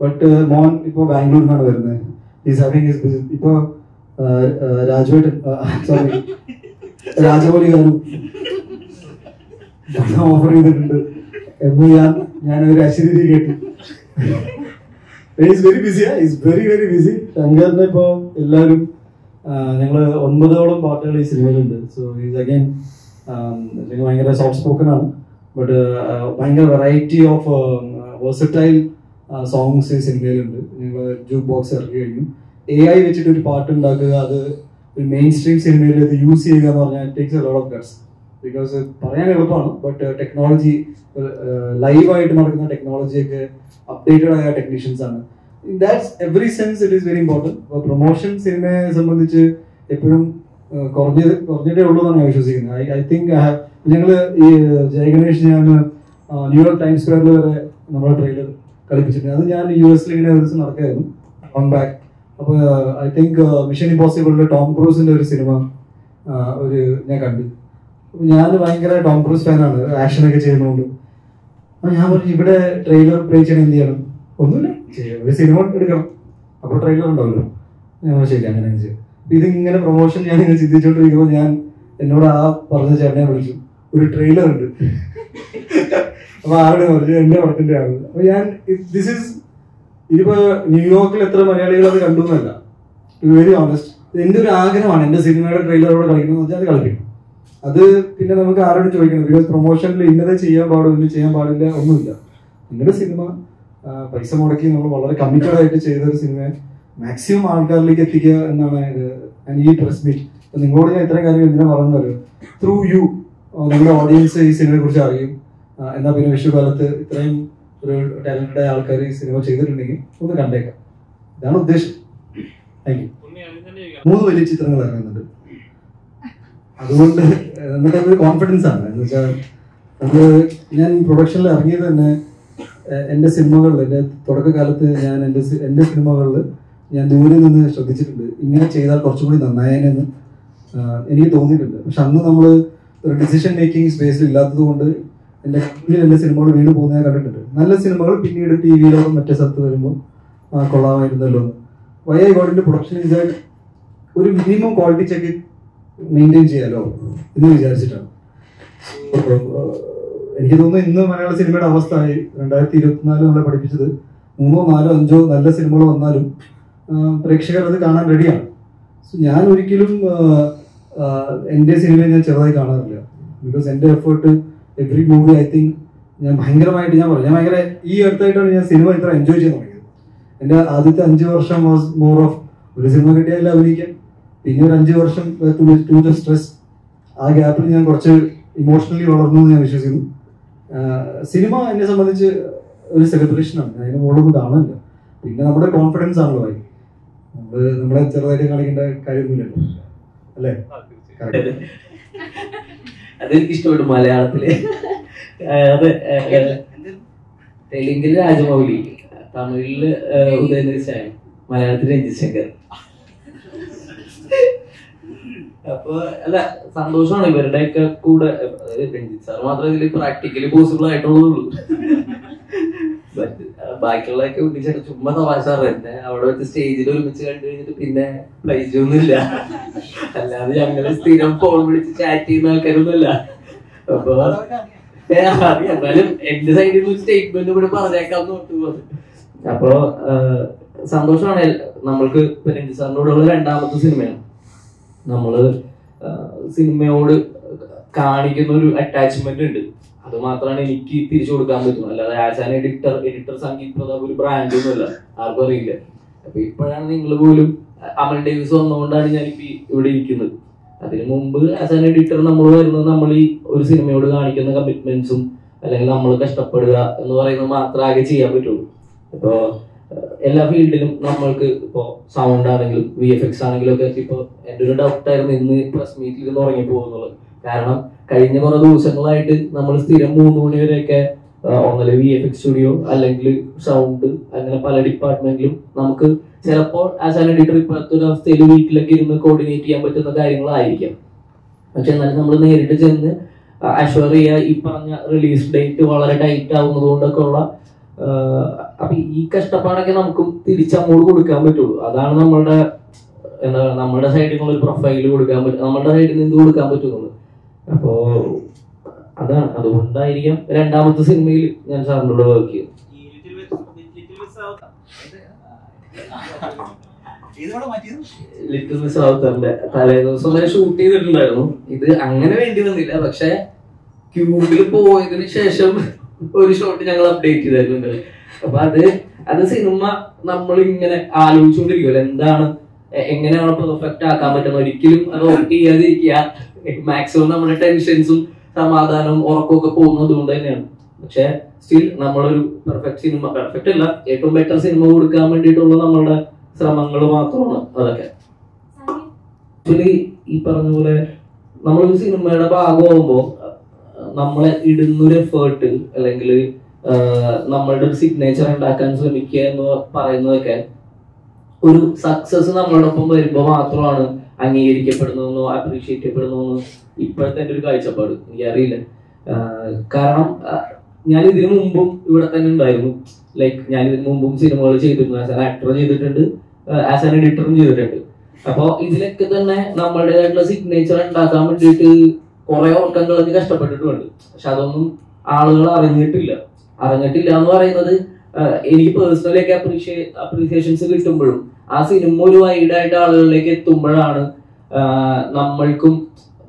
ബട്ട് മോൻ ഇപ്പൊ ബാംഗ്ലൂരിൽ നിന്നാണ് വരുന്നത്. ഈസ് ഹാവിങ് ഹിസ് ബിസിനസ് ഇപ്പൊ രാജുവേട്ടൻ സോറി രാജമൗലി ഗാനു ഓഫർ ചെയ്തിട്ടുണ്ട്. എന്ന് ഞാൻ ഞാൻ ഒരു അശ്വതി കേട്ടു. ഈസ് വെരി ബിസിയാ ഈസ് വെരി വെരി ബിസി ശങ്കറിനെ ഇപ്പോൾ എല്ലാവരും ഞങ്ങൾ ഒൻപതോളം പാട്ടുകൾ ഈ സിനിമയിലുണ്ട്. സോ ഈസ് അഗൈൻ ഭയങ്കര സോഫ്റ്റ് സ്പോക്കൺ ആണ്. ബട്ട് ഭയങ്കര വെറൈറ്റി ഓഫ് വേഴ്സറ്റൈൽ സോങ്സ് ഈ സിനിമയിലുണ്ട്. ഞങ്ങൾ ജൂക്ക് ബോക്സ് ഇറക്കി കഴിഞ്ഞു. എ ഐ വെച്ചിട്ട് ഒരു പാട്ട് ഉണ്ടാക്കുക അത് ഒരു മെയിൻ സ്ട്രീം സിനിമയിൽ ഇത് യൂസ് ചെയ്യുക എന്ന് പറഞ്ഞാൽ takes a load of guts because പറയാൻ എളുപ്പമാണ് ബട്ട് ടെക്നോളജി ലൈവായിട്ട് നടക്കുന്ന ടെക്നോളജിയൊക്കെ അപ്ഡേറ്റഡ് ആയ ടെക്നീഷ്യൻസ് ആണ്. That's every sense it is very important promotion സിനിമയെ സംബന്ധിച്ച് എപ്പോഴും കുറഞ്ഞത് കുറഞ്ഞിട്ടേ ഉള്ളൂ എന്നാണ് ഞാൻ വിശ്വസിക്കുന്നത്. ഐ ഐ തിങ്ക് ഞങ്ങൾ ഈ ജയഗണേഷ് ഞാൻ ന്യൂയോർക്ക് ടൈംസ് സ്ക്വയറിൽ വരെ നമ്മുടെ ട്രെയിലർ കളിപ്പിച്ചിട്ടുണ്ട്. അത് ഞാൻ യു എസിൽ ഇങ്ങനെ ഒരു ദിവസം നടക്കായിരുന്നു. ഓൺ ബാക്ക് അപ്പോൾ ഐ തിങ്ക് മിഷൻ ഇമ്പോസിബിളിലെ ടോം ക്രൂസിന്റെ ഒരു സിനിമ ഒരു ഞാൻ കണ്ടു. ഞാൻ ഭയങ്കര ടോം ക്രൂസ് ഫാനാണ് ആക്ഷൻ ഒക്കെ ചെയ്യുന്നതുകൊണ്ട് അപ്പൊ ഞാൻ പറഞ്ഞു ഇവിടെ ട്രെയിലർ പ്ലേ ചെയ്യണം എന്ത് ചെയ്യണം? ഒന്നുമില്ല. ഒരു സിനിമ എടുക്കണം. അപ്പോൾ ട്രെയിലർ ഉണ്ടാവല്ലോ ഞാൻ ശരി അങ്ങനെ ചെയ്യും. ഇതിങ്ങനെ പ്രൊമോഷൻ ഞാൻ ഇങ്ങനെ ചിന്തിച്ചുകൊണ്ടിരിക്കുമ്പോൾ ഞാൻ എന്നോട് ആ പറഞ്ഞ ചേട്ടനെ വിളിച്ചു. ഒരു ട്രെയിലർ ഉണ്ട്. അപ്പൊ ആരുടെ പറഞ്ഞു എന്റെ പടത്തിന്റെ ആണ് അപ്പൊ ഞാൻ ദിസ് ഇസ് ഇതിപ്പോ ന്യൂയോർക്കിൽ എത്ര മലയാളികൾ അത് കണ്ടു എന്നല്ല. വെരി ഓണസ്റ്റ് എന്റെ ഒരു ആഗ്രഹമാണ്. എന്റെ സിനിമയുടെ ട്രെയിലറോട് കളിക്കുന്നത് വെച്ചാൽ അത് കളിക്കണം. അത് പിന്നെ നമുക്ക് ആരോടും ചോദിക്കണം. ബിക്കോസ് പ്രൊമോഷനിൽ ഇന്നത് ചെയ്യാൻ പാടും ഇന്ന് ചെയ്യാൻ പാടില്ല ഒന്നുമില്ല. നിങ്ങളുടെ സിനിമ പൈസ മുടക്കി നമ്മൾ വളരെ കമ്മിറ്റഡ് ആയിട്ട് ചെയ്ത ഒരു സിനിമയെ മാക്സിമം ആൾക്കാരിലേക്ക് എത്തിക്കുക എന്നാണ് ഇത്. ഈ പ്രസ് മീറ്റ് നിങ്ങളോട് ഞാൻ ഇത്രയും കാര്യം എന്തിനാ തരും ത്രൂ യു നമ്മുടെ ഓഡിയൻസ് ഈ സിനിമയെ കുറിച്ച് അറിയും. എന്നാ പിന്നെ വിഷുകാലത്ത് ഇത്രയും ഒരു ടാലന്റഡ് ആയ ആൾക്കാർ ഈ സിനിമ ചെയ്തിട്ടുണ്ടെങ്കിൽ ഒന്ന് കണ്ടേക്കാം. ഇതാണ് ഉദ്ദേശം. താങ്ക് യു മൂന്ന് വലിയ ചിത്രങ്ങൾ ഇറങ്ങുന്നുണ്ട്. അതുകൊണ്ട് എന്നിട്ട് അതൊരു കോൺഫിഡൻസ് ആണ്. എന്ന് വെച്ചാൽ നമ്മൾ ഞാൻ പ്രൊഡക്ഷനിൽ ഇറങ്ങിയത് തന്നെ എന്റെ സിനിമകളിൽ എന്റെ തുടക്കകാലത്ത് ഞാൻ എന്റെ എന്റെ സിനിമകളിൽ ഞാൻ ദൂരെ നിന്ന് ശ്രദ്ധിച്ചിട്ടുണ്ട്. ഇങ്ങനെ ചെയ്താൽ കുറച്ചും കൂടി നന്നായേനെന്ന് എനിക്ക് തോന്നിയിട്ടുണ്ട്. പക്ഷെ അന്ന് നമ്മൾ ഒരു ഡിസിഷൻ മേക്കിംഗ് സ്പേസിൽ ഇല്ലാത്തത് കൊണ്ട് എന്റെ കമ്പനിയിൽ എന്റെ സിനിമകൾ വീണ് പോകുന്നത് കണ്ടിട്ടുണ്ട്. നല്ല സിനിമകൾ പിന്നീട് ടി വിയിലോ മറ്റേ സ്ഥലത്ത് വരുമ്പോൾ കൊള്ളാമായിരുന്നല്ലോ. വൈ ഐ ഗോഡിന്റെ പ്രൊഡക്ഷൻ ഇതായി ഒരു മിനിമം ക്വാളിറ്റി ചെക്ക് മെയിന്റെയിൻ ചെയ്യാലോ എന്ന് വിചാരിച്ചിട്ടാണ്. എനിക്ക് തോന്നുന്നു ഇന്ന് മലയാള സിനിമയുടെ അവസ്ഥ രണ്ടായിരത്തി ഇരുപത്തിനാല് നമ്മളെ പഠിപ്പിച്ചത് മൂന്നോ നാലോ അഞ്ചോ നല്ല സിനിമകൾ വന്നാലും പ്രേക്ഷകർ അത് കാണാൻ റെഡിയാണ് സോ ഞാൻ ഒരിക്കലും എന്റെ സിനിമയെ ഞാൻ ചെറുതായി കാണാറില്ല. ബിക്കോസ് എന്റെ effort every movie I think ഞാൻ ഭയങ്കരമായിട്ട് ഞാൻ പറഞ്ഞു. ഞാൻ ഭയങ്കര ഈ അടുത്തായിട്ടാണ് ഞാൻ സിനിമ ഇത്ര എൻജോയ് ചെയ്യാൻ തുടങ്ങിയത്. എന്റെ ആദ്യത്തെ അഞ്ച് വർഷം വാസ് മോർ ഓഫ് ഒരു സിനിമ കിട്ടിയാലും അഭിനയിക്കാൻ. പിന്നെ ഒരു അഞ്ച് വർഷം ടു ദ സ്ട്രെസ് ആ ഗ്യാപ്പിൽ ഞാൻ കുറച്ച് ഇമോഷണലി വളർന്നു എന്ന് ഞാൻ വിശ്വസിക്കുന്നു. സിനിമ എന്നെ സംബന്ധിച്ച് ഒരു സെലിബ്രേഷൻ ആണ്. അതിന് മുകളിലൊന്നും കാണില്ല പിന്നെ നമ്മുടെ കോൺഫിഡൻസ് ആണല്ലോ ഭായി നമ്മൾ നമ്മളെ ചെറുതായിട്ട് കളിക്കേണ്ട കാര്യമൊന്നുമില്ലല്ലോ അല്ലേ. അതെനിക്ക് ഇഷ്ടപ്പെട്ടു മലയാളത്തിൽ. അത് രാജമൗലി തമിഴിൽ ഉദയനിധി ഉദയനിരശായി മലയാളത്തിൽ രഞ്ജിശങ്കർ അപ്പൊ അല്ല സന്തോഷമാണ് ഇവരുടെയൊക്കെ കൂടെ രഞ്ജിത് സാർ മാത്രമേ ഇതിൽ പ്രാക്ടിക്കലി പോസിബിൾ ആയിട്ടുള്ളൂ ബാക്കിയുള്ളതൊക്കെ ഉണ്ണിച്ചേട്ടൻ ചുമ്മാ തമാശ തന്നെ അവിടെ വെച്ച് സ്റ്റേജിൽ ഒരുമിച്ച് കണ്ടു കഴിഞ്ഞിട്ട് പിന്നെ പരിചയമൊന്നുമില്ല. അല്ലാതെ ഞങ്ങൾ സ്ഥിരം ഫോൺ വിളിച്ച് ചാറ്റ് ചെയ്യുന്ന ആൾക്കാരൊന്നുമല്ല. അപ്പൊ. എന്നാലും എന്റെ സൈഡിൽ നിന്ന് സ്റ്റേറ്റ്മെന്റ് കൂടെ പറഞ്ഞേക്കാം നോട്ടു അപ്പൊ സന്തോഷമാണ് നമ്മൾക്ക് രഞ്ജിത് സാറിനോടുള്ള രണ്ടാമത്തെ സിനിമയാണ്. നമ്മൾ സിനിമയോട് കാണിക്കുന്ന ഒരു അറ്റാച്ച്മെന്റ് ഉണ്ട്. അത് മാത്രമാണ് എനിക്ക് തിരിച്ചു കൊടുക്കാൻ പറ്റുന്നത്. അല്ലാതെ as an editor editor Sangeetha ഒരു ബ്രാൻഡ് ഒന്നുമല്ല. ആർക്കും അറിയില്ല. അപ്പൊ ഇപ്പോഴാണ് നിങ്ങൾ പോലും അമൽ ഡേവിസ് വന്നുകൊണ്ടാണ് ഞാൻ ഇപ്പൊ ഇവിടെ ഇരിക്കുന്നത്. അതിനു മുമ്പ് ആസ് ആൻ എഡിറ്റർ നമ്മൾ വരുന്നത് നമ്മൾ ഈ ഒരു സിനിമയോട് കാണിക്കുന്ന കമ്മിറ്റ്മെന്റ്സും അല്ലെങ്കിൽ നമ്മൾ കഷ്ടപ്പെടുക എന്ന് പറയുന്നത് മാത്രമേ ആകെ ചെയ്യാൻ പറ്റുള്ളൂ. ഇപ്പോ എല്ലാ ഫീൽഡിലും നമ്മൾക്ക് ഇപ്പോ സൗണ്ട് ആണെങ്കിലും വി എഫ് എക്സ് ആണെങ്കിലും ഒക്കെ ഇപ്പൊ എന്റെ ഒരു ഡൗട്ടായിരുന്നു ഇന്ന് പ്രസ് മീറ്റിൽ തുടങ്ങി പോകുന്നുള്ളത് കാരണം കഴിഞ്ഞ കുറെ ദിവസങ്ങളായിട്ട് നമ്മൾ സ്ഥിരം മൂന്ന് മണി വരെയൊക്കെ ഒന്നല്ല വി എഫ് എക്സ് സ്റ്റുഡിയോ അല്ലെങ്കിൽ സൗണ്ട് അങ്ങനെ പല ഡിപ്പാർട്ട്മെന്റിലും നമുക്ക് ചിലപ്പോൾ ആസ് ആൻ എഡിറ്റർ ഇപ്പോഴത്തെ ഒരു അവസ്ഥയിൽ വീട്ടിലൊക്കെ ഇരുന്ന് കോർഡിനേറ്റ് ചെയ്യാൻ പറ്റുന്ന കാര്യങ്ങളായിരിക്കാം. പക്ഷെ എന്നാലും നമ്മൾ നേരിട്ട് ചെന്ന് അഷ്വർ ചെയ്യുക ഈ പറഞ്ഞ റിലീസ് ഡേറ്റ് വളരെ ടൈറ്റ് ആവുന്നത് കൊണ്ടൊക്കെ ഉള്ള അപ്പൊ ഈ കഷ്ടപ്പാടൊക്കെ നമുക്കും തിരിച്ചങ്ങോട്ട് കൊടുക്കാൻ പറ്റുള്ളൂ. അതാണ് നമ്മളുടെ എന്താ പറയുക നമ്മുടെ സൈഡിൽ നിന്നുള്ള ഒരു പ്രൊഫൈൽ കൊടുക്കാൻ പറ്റും നമ്മുടെ സൈഡിൽ നിന്ന് കൊടുക്കാൻ പറ്റുന്നുള്ളൂ. അപ്പോ അതാണ് അതുകൊണ്ടായിരിക്കാം രണ്ടാമത്തെ സിനിമയിൽ ഞാൻ സാറിനോട് വർക്ക് ചെയ്തു ലിറ്റിൽ മിസ് ഔത്തറിന്റെ തലേ ദിവസം വരെ ഷൂട്ട് ചെയ്തിട്ടുണ്ടായിരുന്നു. ഇത് അങ്ങനെ വേണ്ടി വന്നില്ല പക്ഷെ ക്യൂബിൽ പോയതിന് ശേഷം ഒരു ഷോട്ട് ഞങ്ങൾ അപ്ഡേറ്റ് ചെയ്തായിരുന്നു അപ്പൊ അത് അത് സിനിമ നമ്മൾ ഇങ്ങനെ ആലോചിച്ചുകൊണ്ടിരിക്കുമല്ലോ എന്താണ് എങ്ങനെയാണ് പെർഫെക്റ്റ് ആക്കാൻ പറ്റുന്നത്? ഒരിക്കലും അത് ഓർട്ട് ചെയ്യാതിരിക്കുക. മാക്സിമം നമ്മുടെ ടെൻഷൻസും സമാധാനവും ഉറക്കമൊക്കെ പോകുന്നത് കൊണ്ട് തന്നെയാണ്. പക്ഷെ സ്റ്റിൽ നമ്മളൊരു പെർഫെക്റ്റ് സിനിമ പെർഫെക്റ്റ് അല്ല ഏറ്റവും ബെറ്റർ സിനിമ കൊടുക്കാൻ വേണ്ടിയിട്ടുള്ള നമ്മളുടെ ശ്രമങ്ങൾ മാത്രമാണ് അതൊക്കെ. ആക്ച്വലി ഈ പറഞ്ഞ പോലെ നമ്മളൊരു സിനിമയുടെ ഭാഗമാകുമ്പോൾ നമ്മളെ ഇടുന്നൊരു എഫേർട്ട് അല്ലെങ്കിൽ നമ്മളുടെ ഒരു സിഗ്നേച്ചർ ഉണ്ടാക്കാൻ ശ്രമിക്കുക എന്ന് പറയുന്നതൊക്കെ ഒരു സക്സസ് നമ്മളോടൊപ്പം വരുമ്പോൾ മാത്രമാണ് അംഗീകരിക്കപ്പെടുന്നതെന്നോ അപ്രീഷിയേറ്റ് ചെയ്യപ്പെടുന്നു ഇപ്പോഴത്തെ എന്റെ ഒരു കാഴ്ചപ്പാട് എനിക്കറിയില്ല. കാരണം ഞാൻ ഇതിനു മുമ്പും ഇവിടെ തന്നെ ഉണ്ടായിരുന്നു. ലൈക്ക് ഞാൻ ഇതിനു മുമ്പും സിനിമകൾ ചെയ്തിരുന്നു. ആസ് ആൻ ആക്ടർ ചെയ്തിട്ടുണ്ട്. ആസ് ആൻ എഡിറ്ററും ചെയ്തിട്ടുണ്ട്. അപ്പോൾ ഇതിലൊക്കെ തന്നെ നമ്മളുടേതായിട്ടുള്ള സിഗ്നേച്ചർ ഉണ്ടാക്കാൻ വേണ്ടിയിട്ട് കുറെ ഉറക്കം കഷ്ടപ്പെട്ടിട്ടുണ്ട്. പക്ഷെ അതൊന്നും ആളുകൾ അറിഞ്ഞിട്ടില്ല. അറിഞ്ഞിട്ടില്ല എന്ന് പറയുന്നത് എനിക്ക് പേഴ്സണലി ഒക്കെ അപ്രീഷിയേ അപ്രീസിയേഷൻസ് കിട്ടുമ്പോഴും ആ സിനിമ ഒരു വൈഡായിട്ട് ആളുകളിലേക്ക് എത്തുമ്പോഴാണ് നമ്മൾക്കും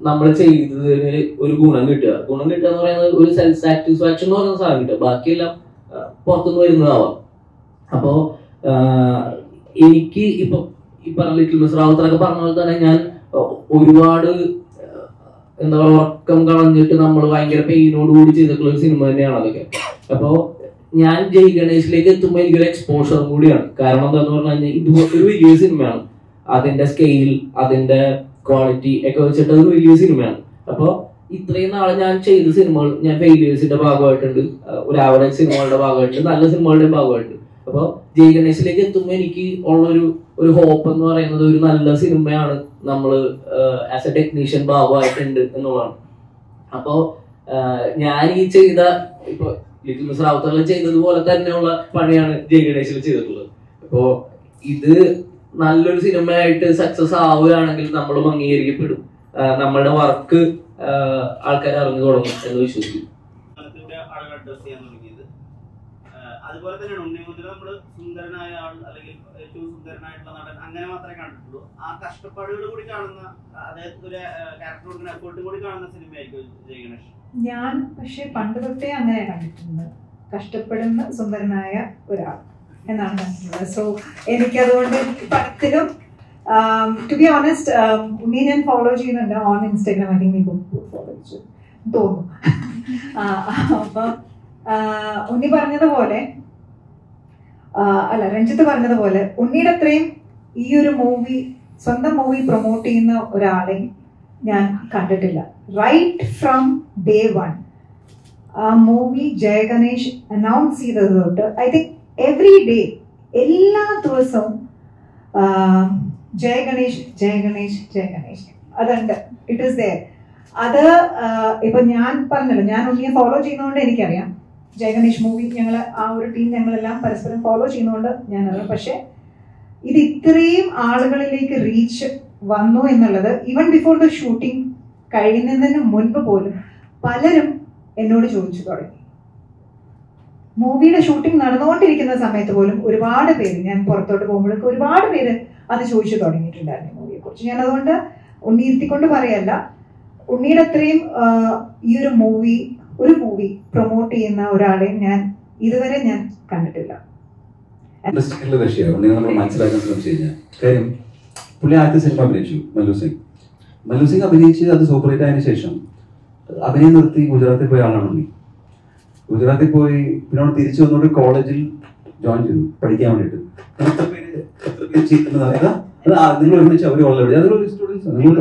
നമ്മൾ ചെയ്തതിന് ഒരു ഗുണം കിട്ടുക. ഗുണം കിട്ടുക എന്ന് പറയുന്നത് ഒരു സെൽഫ് സാറ്റിസ്ഫാക്ഷൻ എന്ന് പറയുന്ന സാധനം കിട്ടുക. ബാക്കിയെല്ലാം പുറത്തുനിന്ന് വരുന്നതാവാം. അപ്പോ എനിക്ക് ഇപ്പൊ ഈ പറഞ്ഞ ലിറ്റിൽ മിസ് റാവത്തറൊക്കെ പറഞ്ഞ പോലെ തന്നെ ഞാൻ ഒരുപാട് എന്താ പറയുക ഉറക്കം കളഞ്ഞിട്ട് നമ്മൾ ഭയങ്കര പെയിനോട് കൂടി ചെയ്തിട്ടുള്ള ഒരു സിനിമ തന്നെയാണ് അതൊക്കെ. അപ്പോ ഞാൻ ജയ് ഗണേഷിലേക്ക് എത്തുമ്പോൾ എനിക്കൊരു എക്സ്പോഷർ കൂടിയാണ്. കാരണം എന്താന്ന് പറഞ്ഞു കഴിഞ്ഞാൽ ഇത് ഒരു വലിയ സിനിമയാണ്. അതിന്റെ സ്കെയിൽ അതിന്റെ ക്വാളിറ്റി ഒക്കെ വെച്ചിട്ട് ഒരു വലിയ സിനിമയാണ്. അപ്പോൾ ഇത്രയും നാളെ ഞാൻ ചെയ്ത സിനിമകൾ ഞാൻ ഫെയിലിയേഴ്സിന്റെ ഭാഗമായിട്ടുണ്ട്. ഒരു ആവറേജ് സിനിമകളുടെ ഭാഗമായിട്ടുണ്ട്. നല്ല സിനിമകളുടെ ഭാഗമായിട്ടുണ്ട്. അപ്പോൾ ജയ് ഗണേഷിലേക്ക് എത്തുമ്പോൾ എനിക്ക് ഉള്ളൊരു ഒരു ഹോപ്പ് എന്ന് പറയുന്നത് ഒരു നല്ല സിനിമയാണ് നമ്മൾ ആസ് എ ടെക്നീഷ്യൻ ഭാഗമായിട്ടുണ്ട് എന്നുള്ളതാണ്. അപ്പോ ആഹ് ഞാൻ ഈ ചെയ്ത ഇപ്പൊ ലിറ്റിൽ മിസ് റാവുത്തറിൽ ചെയ്തതുപോലെ തന്നെയുള്ള പണിയാണ് ജയ ഗണേശിൽ ചെയ്തിട്ടുള്ളത്. അപ്പോ ഇത് നല്ലൊരു സിനിമയായിട്ട് സക്സസ് ആവുകയാണെങ്കിൽ നമ്മളും അംഗീകരിക്കപ്പെടും. നമ്മളുടെ വർക്ക് ആൾക്കാർ അറിഞ്ഞു തുടങ്ങും എന്ന് വിശ്വസിക്കും അതുപോലെ തന്നെയാണ് ഉണ്ണിമുദ്ര നമ്മൾ സുന്ദരനായ ആൾ അല്ലെങ്കിൽ ഏറ്റവും സുന്ദരനായിട്ടുള്ള നടൻ അങ്ങനെ മാത്രമേ കണ്ടിട്ടുള്ളൂ. ആ കഷ്ടപ്പാടുകൾ കൂടി കാണുന്ന അതായത് ഒരു കൂടി കാണുന്ന സിനിമയായിരിക്കും ജയ ഗണേഷ് ഞാൻ പക്ഷെ പണ്ട് തൊട്ടേ അങ്ങനെ കണ്ടിട്ടുണ്ട്. കഷ്ടപ്പെടുന്ന സുന്ദരനായ ഒരാൾ എന്നാണ് കണ്ടിട്ടുള്ളത് സോ എനിക്കതുകൊണ്ട് പടത്തിലും ടു ബി ഓണസ്റ്റ് ഉണ്ണി ഞാൻ ഫോളോ ചെയ്യുന്നുണ്ട് ഓൺ ഇൻസ്റ്റാഗ്രാം അല്ലെങ്കിൽ ഫോളോ ചെയ്തു തോന്നുന്നു ആ, അപ്പം ഉണ്ണി പറഞ്ഞതുപോലെ അല്ല രഞ്ജിത്ത് പറഞ്ഞതുപോലെ ഉണ്ണിയുടെ അത്രയും ഈ ഒരു മൂവി സ്വന്തം മൂവി പ്രൊമോട്ട് ചെയ്യുന്ന ഒരാളെ ഞാൻ കണ്ടിട്ടില്ല. റൈറ്റ് ഫ്രം ഡേ വൺ ആ മൂവി ജയഗണേഷ് അനൗൺസ് ചെയ്തത് തൊട്ട് ഐ തിങ്ക് എവറി ഡേ എല്ലാ ദിവസവും ജയഗണേഷ് ജയ ഗണേഷ് ജയ ഗണേഷ് ജയ ഗണേഷ് അതുണ്ട്. ഇറ്റ് ഈസ് ദയർ അത് ഇപ്പൊ ഞാൻ പറഞ്ഞല്ലോ ഞാൻ ഉണ്ണിയെ ഫോളോ ചെയ്യുന്നതുകൊണ്ട് എനിക്കറിയാം. ജയഗണേഷ് മൂവി ഞങ്ങൾ ആ ഒരു ടീം ഞങ്ങളെല്ലാം പരസ്പരം ഫോളോ ചെയ്യുന്നതുകൊണ്ട് ഞാനറിയാം. പക്ഷെ ഇത് ഇത്രയും ആളുകളിലേക്ക് റീച്ച് വന്നു എന്നുള്ളത് ഈവൻ ബിഫോർ ദ ഷൂട്ടിംഗ് കഴിയുന്നതിന് മുൻപ് പോലും പലരും എന്നോട് ചോദിച്ചു തുടങ്ങി. മൂവിയുടെ ഷൂട്ടിംഗ് നടന്നുകൊണ്ടിരിക്കുന്ന സമയത്ത് പോലും ഒരുപാട് പേര് ഞാൻ പുറത്തോട്ട് പോകുമ്പോഴൊക്കെ ഒരുപാട് പേര് അത് ചോദിച്ചു തുടങ്ങിയിട്ടുണ്ടായിരുന്നു മൂവിയെ കുറിച്ച് ഞാൻ അതുകൊണ്ട് ഉണ്ണി ഇരുത്തിക്കൊണ്ട് പറയല്ല ഉണ്ണിയുടെ അത്രയും ഈ ഒരു മൂവി ഒരു മൂവി പ്രൊമോട്ട് ചെയ്യുന്ന ഒരാളെയും ഞാൻ ഇതുവരെ ഞാൻ കണ്ടിട്ടില്ല. മനസ്സിലാക്കാൻ ശ്രമിച്ചു കഴിഞ്ഞാൽ. പുള്ളി ആദ്യത്തെ സിനിമ അഭിനയിച്ചു മല്ലു സിംഗ്. മല്ലു സിംഗ് അഭിനയിച്ച് അത് സൂപ്പർ ഹിറ്റ് ആയതിനു ശേഷം. അഭിനയം നിർത്തി ഗുജറാത്തിൽ പോയ ആളാണ് ഉണ്ണി. ഗുജറാത്തിൽ പോയി പിന്നെ അവിടെ തിരിച്ചു വന്നോണ്ട് കോളേജിൽ ജോയിൻ ചെയ്തു പഠിക്കാൻ വേണ്ടിയിട്ട്. പേര് നിങ്ങൾ ഒരുമിച്ച് അവർ അതൊരു സ്റ്റുഡൻസ് നിങ്ങൾ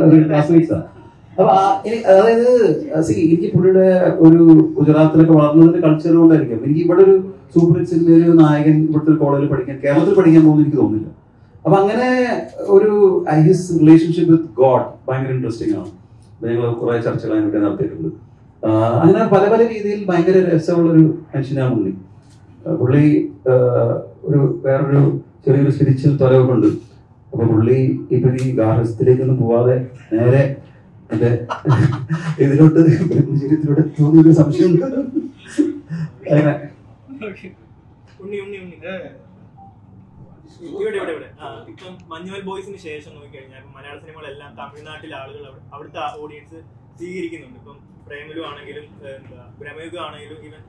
അതായത് സി എനിക്ക് പുള്ളിയുടെ ഒരു ഗുജറാത്തിലൊക്കെ വളർന്നതിന്റെ കൾച്ചർ കൊണ്ടായിരിക്കും. എനിക്ക് ഇവിടെ ഒരു സൂപ്പർ ഹിറ്റ് സിനിമയിൽ നായകൻ ഇവിടുത്തെ കോളേജിൽ പഠിക്കാൻ കേരളത്തിൽ പഠിക്കാൻ പോകുന്നു എനിക്ക് തോന്നുന്നില്ല. അപ്പൊ അങ്ങനെ ഒരു ഹിസ് റിലേഷൻഷിപ്പ് വിത്ത് ഗോഡ് ഭയങ്കര ഇൻട്രസ്റ്റിംഗ് ആണ്. ഞങ്ങൾ കുറെ ചർച്ചകൾ അതിനൊക്കെ നടത്തിയിട്ടുണ്ട്. അങ്ങനെ പല പല രീതിയിൽ ഭയങ്കര രസമുള്ള ഒരു മനുഷ്യനാണ് പുള്ളി പുള്ളി ഒരു വേറൊരു ചെറിയൊരു സ്പിരിച്വൽ തൊലവുണ്ട് അപ്പൊ പുള്ളി ഇപ്പൊ ഈ ഗാർഹസ്ഥിലേക്കൊന്നും പോവാതെ നേരെ എന്റെ ഇതിലോട്ട് ബ്രഹ്മചര്യത്തിലോട്ട് തോന്നിയൊരു സംശയമുണ്ട്. അങ്ങനെ. ഉണ്ണി ഉണ്ണി ഉണ്ണി. ഇവിടെ ഇവിടെ ഇവിടെ. ഇപ്പം മഞ്ഞുവൽ ബോയ്സിന് ശേഷം നോക്കിക്കഴിഞ്ഞാൽ ഇപ്പം മലയാള സിനിമകളെല്ലാം തമിഴ്നാട്ടിലെ ആളുകൾ അവിടെ- അവിടുത്തെ ഓഡിയൻസ് സ്വീകരിക്കുന്നുണ്ട്. ഇപ്പം പ്രേമലു ആണെങ്കിലും എന്താ ഭ്രമയുഗം ആണെങ്കിലും ഈവൻ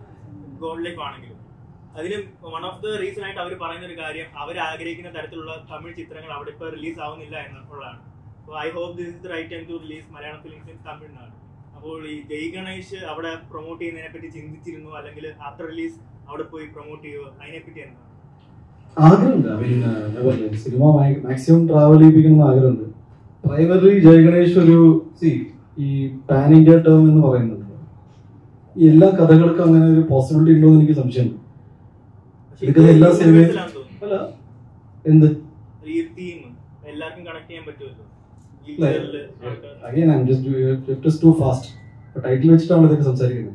ഗോൾഡ് ലൈഫ് ആണെങ്കിലും. അതിലും വൺ ഓഫ് ദ റീസൺ ആയിട്ട് അവർ പറയുന്ന ഒരു കാര്യം അവർ ആഗ്രഹിക്കുന്ന തരത്തിലുള്ള തമിഴ് ചിത്രങ്ങൾ അവിടെ ഇപ്പോൾ റിലീസ് ആവുന്നില്ല എന്നുള്ളതാണ്. അപ്പോൾ I hope this is the right time to release Malayalam films in Tamil Nadu. അപ്പോൾ ഈ ജയ് ഗണേഷ് അവിടെ പ്രൊമോട്ട് ചെയ്യുന്നതിനെ പറ്റി ചിന്തിച്ചിരുന്നു അല്ലെങ്കിൽ ആഫ്റ്റർ റിലീസ് അവിടെ പോയി പ്രൊമോട്ട് ചെയ്യുമോ അതിനെപ്പറ്റി എന്താണ്? ആഗ്രഹമുണ്ട്. I mean cinema maximum travel ചെയ്യിപ്പിക്കണം ആഗ്രഹമുണ്ട്. പ്രൈമറി ജയ ഗണേഷ് ഒരു സി ഈ പാൻ ഇന്ത്യ ടേം എന്ന് പറയുന്നത്. എല്ലാ കഥകൾക്കും അങ്ങനെ ഒരു പോസിബിലിറ്റി ഉണ്ടോ എന്ന് എനിക്ക് സംശയമുണ്ട്. എടുക്കുന്ന എല്ലാ സിനിമയും. അല്ല. എന്ത്? എല്ലാവർക്കും കണക്ട് ചെയ്യാൻ പറ്റുമല്ലോ. Again I just to fast title വെച്ചിട്ടാണ് ഇതൊക്കെ സംസാരിക്കുന്നത്?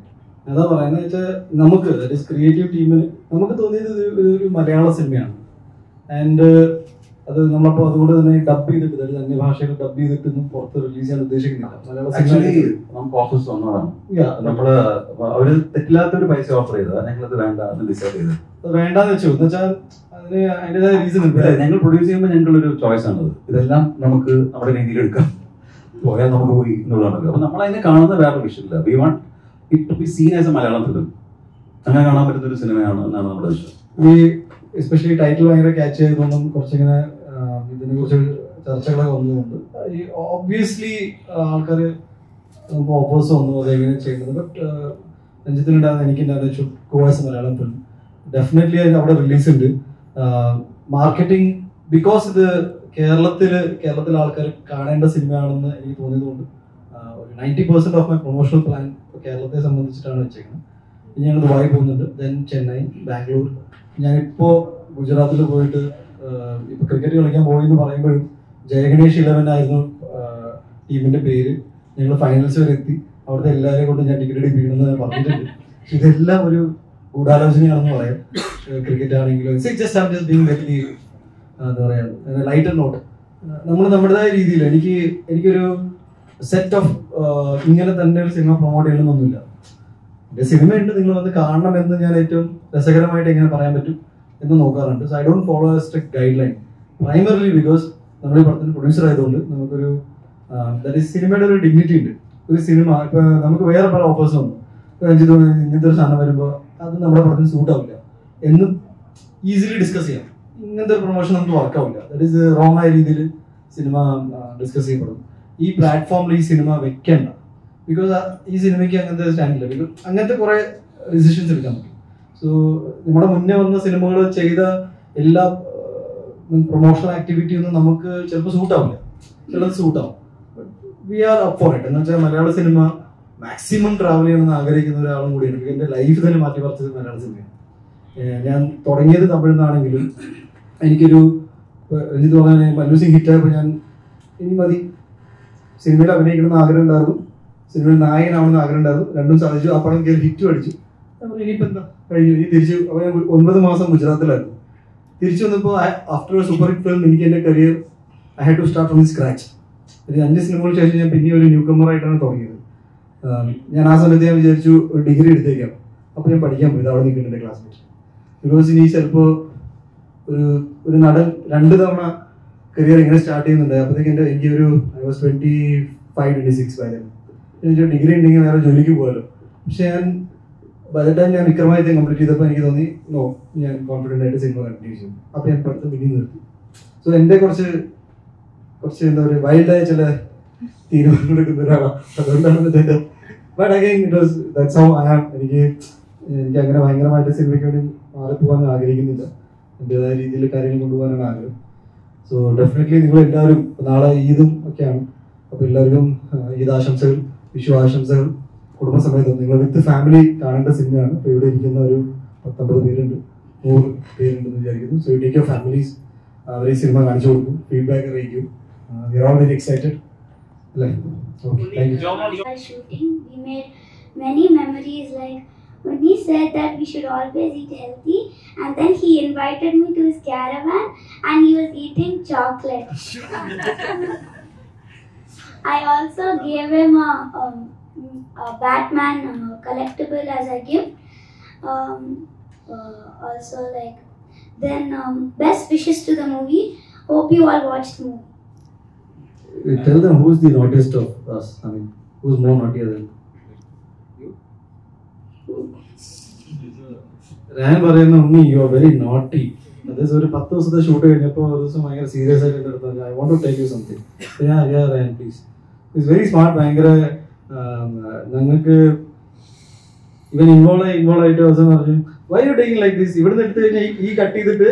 എന്താ പറയുന്നത് വെച്ചാൽ നമുക്ക് ക്രിയേറ്റീവ് ടീമിന് നമുക്ക് തോന്നിയത് ഒരു- മലയാള സിനിമയാണ്. ആൻഡ് അത് നമ്മളപ്പോൾ അതുകൊണ്ട് തന്നെ ഡബ് ചെയ്തിട്ട് അതായത് ഭാഷകൾ ഡബ് ചെയ്തിട്ട് പുറത്ത് റിലീസ് ചെയ്യാൻ ഉദ്ദേശിക്കുന്നില്ല. മലയാള ആക്ച്വലി നമുക്ക് ഓഫീസ് വന്നതാണ്. നമ്മൾ അവർ തെറ്റില്ലാത്ത ഒരു പൈസ ഓഫർ ചെയ്തത്. ഞങ്ങളത് വേണ്ട അത് ഡിസൈഡ് ചെയ്തത്. വേണ്ടാന്ന് വെച്ചു. എന്ന് വെച്ചാൽ അതിന് അതിന്റെതായ റീസൺ ഞങ്ങൾ പ്രൊഡ്യൂസ് ചെയ്യുമ്പോൾ ഞങ്ങളൊരു ചോയ്സ് ആണത് ഇതെല്ലാം നമുക്ക് നമ്മുടെ രീതിയിൽ എടുക്കാം. പോയാൽ നമുക്ക് പോയി എന്നുള്ളതാണ്. അപ്പൊ നമ്മൾ അതിനെ കാണുന്ന വേറെ വിഷയമില്ല. We want it to be seen as a Malayalam film അങ്ങനെ കാണാൻ പറ്റുന്ന ഒരു സിനിമയാണ് എന്നാണ് നമ്മുടെ വിശ്വാസം. ഈ എസ്പെഷ്യലി ടൈറ്റിൽ ഭയങ്കര ക്യാച്ച് ചെയ്തുകൊണ്ടും കുറച്ചിങ്ങനെ ഇതിനെ കുറിച്ച് ചർച്ചകളൊക്കെ വന്നതുകൊണ്ട് ഈ ഓബ്വിയസ്ലി ആൾക്കാർ ഓപ്പോസ് വന്നു അതെങ്ങനെ ചെയ്യുന്നത് ബട്ട് രഞ്ജിത്തിനുണ്ടാകുന്ന എനിക്കുണ്ടാകുന്ന വോയ്സ് മലയാളം ഫിലിം ഡെഫിനറ്റ്ലി അതിന് അവിടെ റിലീസ് ഉണ്ട്. മാർക്കറ്റിംഗ് ബിക്കോസ് ഇത് കേരളത്തിൽ കേരളത്തിലെ ആൾക്കാർ കാണേണ്ട സിനിമയാണെന്ന് എനിക്ക് തോന്നിയതുകൊണ്ട് ഒരു ninety percent of my promotional plan കേരളത്തെ സംബന്ധിച്ചിട്ടാണ് വെച്ചേക്കുന്നത്. ഞങ്ങൾ ദുബായി പോകുന്നുണ്ട്. ദെൻ ചെന്നൈ ബാംഗ്ലൂർ. ഞാനിപ്പോ ഗുജറാത്തിൽ പോയിട്ട് ഇപ്പോൾ ഇപ്പൊ ക്രിക്കറ്റ് കളിക്കാൻ പോയി എന്ന് പറയുമ്പോഴും ജയഗണേഷ് ഇലവൻ ആയിരുന്നു ടീമിന്റെ പേര്. ഞങ്ങൾ ഫൈനൽസ് വരെ എത്തി. അവിടുത്തെ എല്ലാവരെയും കൊണ്ട് ഞാൻ ടിക്കറ്റ് എടുപ്പിക്കണമെന്ന് പറഞ്ഞിട്ടുണ്ട്. പക്ഷെ ഇതെല്ലാം ഒരു ഗൂഢാലോചനയാണെന്ന് പറയാം. ക്രിക്കറ്റ് ആണെങ്കിലും ജസ്റ്റ് ആം എന്താ പറയാ ലൈറ്റർ നോട്ട് നമ്മൾ നമ്മുടേതായ രീതിയിൽ എനിക്ക് എനിക്കൊരു സെറ്റ് ഓഫ് ഇങ്ങനെ തന്നെ ഒരു സിനിമ പ്രൊമോട്ട് ചെയ്യണമെന്നൊന്നുമില്ല. എന്റെ സിനിമയുണ്ട് നിങ്ങൾ വന്ന് കാണണം എന്ന് ഞാൻ ഏറ്റവും രസകരമായിട്ട് എങ്ങനെ പറയാൻ പറ്റും എന്ന് നോക്കാറുണ്ട്. So I don't follow strict guideline primarily because നമ്മൾ ഈ പടത്തിന് പ്രൊഡ്യൂസർ ആയതുകൊണ്ട് നമുക്കൊരു സിനിമയുടെ ഒരു ഡിഗ്നിറ്റി ഉണ്ട്. ഒരു സിനിമ ഇപ്പൊ നമുക്ക് വേറെ പല ഓഫേഴ്സ് വന്നു എനിക്ക് തോന്നുന്നു ഇങ്ങനത്തെ ഒരു സാധനം വരുമ്പോൾ അത് നമ്മുടെ പടത്തിന് സൂട്ട് ആവില്ല. എന്ന് ഈസിലി ഡിസ്കസ് ചെയ്യാം. ഇങ്ങനത്തെ ഒരു പ്രൊമോഷൻ നമുക്ക് വർക്ക് ആവില്ല. ദാറ്റ് ഈസ് റോങ് ആയ രീതിയിൽ സിനിമ ഡിസ്കസ് ചെയ്യപ്പെടും. ഈ പ്ലാറ്റ്ഫോമിൽ ഈ സിനിമ വെക്കണ്ട. ബിക്കോസ് ഈ സിനിമയ്ക്ക് അങ്ങനത്തെ സ്റ്റാൻഡില്ല ബിക്കോസ് അങ്ങനത്തെ കുറെ ഡിസിഷൻസ് എടുക്കാൻ പറ്റും. സോ നമ്മുടെ മുന്നേ വന്ന സിനിമകൾ ചെയ്ത എല്ലാ പ്രൊമോഷണൽ ആക്ടിവിറ്റി ഒന്നും നമുക്ക് ചിലപ്പോൾ സൂട്ട് ആവില്ല. ചിലത് സൂട്ട് ആവും. വി ആർ അപ്പ് ഇറ്റ് എന്ന് വെച്ചാൽ മലയാള സിനിമ മാക്സിമം ട്രാവൽ ചെയ്യണമെന്ന് ആഗ്രഹിക്കുന്ന ഒരാളും കൂടിയാണ്. എന്റെ ലൈഫ് തന്നെ മാറ്റി പറിച്ചത് മലയാള സിനിമയാണ് ഞാൻ തുടങ്ങിയത് തമിഴിൽ നിന്നാണെങ്കിലും എനിക്കൊരു എനിക്ക് തോന്നാൻ മല്ലു സിംഗ് ഹിറ്റായപ്പോൾ ഞാൻ ഇനി മതി. സിനിമയിൽ അഭിനയിക്കണമെന്ന് ആഗ്രഹം ഉണ്ടായിരുന്നു. സിനിമയിൽ നായകനാവണമെന്ന് ആഗ്രഹം ഉണ്ടായിരുന്നു രണ്ടും സാധിച്ചു. ആ പടം കയറി ഹിറ്റ് അടിച്ചു. ഇനിയിപ്പോ എന്താ കഴിഞ്ഞു. ഇനി തിരിച്ചു അപ്പോൾ ഞാൻ ഒൻപത് മാസം ഗുജറാത്തിലായിരുന്നു. തിരിച്ചു വന്നപ്പോൾ ആഫ്റ്റർ സൂപ്പർ ഹിറ്റ് ഫിലിം എനിക്ക് എന്റെ career I had to start from scratch ഒരു അഞ്ച് സിനിമകൾക്ക് ശേഷം ഞാൻ പിന്നെ ഒരു ന്യൂ കമ്മർ ആയിട്ടാണ് തുടങ്ങിയത്. ഞാൻ ആ സമയത്ത് ഞാൻ വിചാരിച്ചു ഒരു ഡിഗ്രി എടുത്തേക്കാം. അപ്പോൾ ഞാൻ പഠിക്കാൻ പോയത് അവിടെ നിൽക്കുന്നുണ്ട് എന്റെ ക്ലാസ്മേറ്റ് ബിക്കോസ് ഇനി ചിലപ്പോൾ ഒരു ഒരു നടൻ രണ്ട് തവണ കരിയർ ഇങ്ങനെ സ്റ്റാർട്ട് ചെയ്യുന്നുണ്ട്. അപ്പോഴത്തേക്ക് എന്റെ എനിക്ക് ഒരു I was twenty five twenty six വരെ. എനിക്ക് ഡിഗ്രി ഉണ്ടെങ്കിൽ വേറെ ജോലിക്ക് പോകാമല്ലോ പക്ഷെ ഞാൻ ബൈ ടൈം ഞാൻ വിക്രമാദിത്യം കംപ്ലീറ്റ് ചെയ്തപ്പോൾ എനിക്ക് തോന്നി നോ ഞാൻ കോൺഫിഡന്റ് ആയിട്ട് സിനിമ കണ്ടിന്യൂ ചെയ്യും. അപ്പോൾ ഞാൻ പഠിത്തം പിന്നെ നിർത്തി. സോ എന്റെ കുറച്ച് കുറച്ച് എന്താ പറയുക വൈൽഡായ ചില തീരുമാനങ്ങൾ എടുക്കുന്ന ഒരാളാണ് അതുകൊണ്ടാണ് ഇതിന്റെ but again it was that's how I am എനിക്ക് എനിക്ക് അങ്ങനെ ഭയങ്കരമായിട്ട് സിനിമയ്ക്ക് വേണ്ടി മാറിപ്പോകാൻ ആഗ്രഹിക്കുന്നില്ല. എന്റെതായ രീതിയിൽ കാര്യങ്ങൾ കൊണ്ടുപോകാനാണ് ആഗ്രഹം. സോ ഡെഫിനറ്റ്ലി നിങ്ങൾ എല്ലാവരും നാളെ ഈദും ഒക്കെയാണ്. അപ്പോൾ എല്ലാവർക്കും ഈദ് ആശംസകൾ. വിഷു ആശംസകൾ കുടുംബസമേതം. നിങ്ങൾ വിത്ത് ഫാമിലി കാണേണ്ട സിനിമയാണ്. അപ്പോൾ ഇവിടെ ഇരിക്കുന്ന ഒരു പത്തൊമ്പത് പേരുണ്ട്. നൂറ് പേരുണ്ടെന്ന് വിചാരിക്കുന്നു. സോ ടേക്ക് യുവർ ഫാമിലീസ് അവർ ഈ സിനിമ കാണിച്ചു കൊടുക്കും. ഫീഡ്ബാക്ക് അറിയിക്കും. We are all very excited അല്ലേ? Okay thank you many memories. Like when he said that we should always eat healthy, and then he invited me to his caravan, and he was eating chocolate. I also gave him a, um, a Batman uh, collectible as a gift. Um, uh, also, like then um, best wishes to the movie. Hope you all watched the movie. Tell them who's the naughtiest of us. I mean, who's more naughtier than ഞാൻ പറയുന്ന Unni you are very naughty അതായത് ഒരു പത്ത് ദിവസത്തെ shoot കഴിഞ്ഞപ്പോൾ ഒരു ദിവസം ഭയങ്കര സീരിയസ് ആയിട്ട് എടുത്തു I won't to take you something ഞാൻ Ryan please it's very smart ഭയങ്കര ഞങ്ങൾക്ക് ഇവൻ ഇൻവോൾവ് ഇൻവോൾവ് ആയിട്ട് ദിവസം പറഞ്ഞു why you taking like this ഇവിടുന്ന് എടുത്തു കഴിഞ്ഞാൽ ഈ കട്ട് ചെയ്തിട്ട്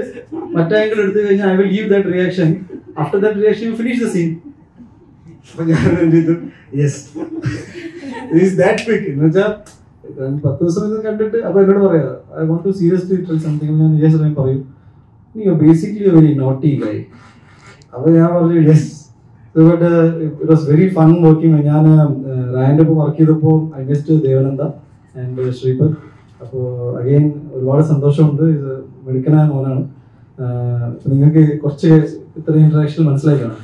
മറ്റേ ആംഗിൾ എടുത്തു കഴിഞ്ഞാൽ I will give that reaction after that reaction you finish the scene അപ്പൊ ഞാൻ എന്ത് ചെയ്തു? യെസ് ഈസ് ദാറ്റ് ക്വിക്ക് എന്ന് വെച്ചാൽ പത്ത് ദിവസം ഇത് കണ്ടിട്ട് അപ്പൊ എന്നോട് പറയാ I want to seriously tell something ഞാൻ യെസ് പറയും. നീ ബേസിക്കലി വെരി നോട്ടി ഗൈ അപ്പൊ ഞാൻ പറഞ്ഞു yes it was very fun working ഞാൻ റാൻഡ് ഒപ്പം വർക്ക് ചെയ്തപ്പോൾ I guess Devananda and Sreepath അപ്പോൾ അഗെയിൻ ഒരുപാട് സന്തോഷമുണ്ട്. ഇത് മിടുക്കനായ മോനാണ്. നിങ്ങൾക്ക് കുറച്ച് ഇത്ര ഇൻട്രാക്ഷൻ മനസ്സിലാക്കണം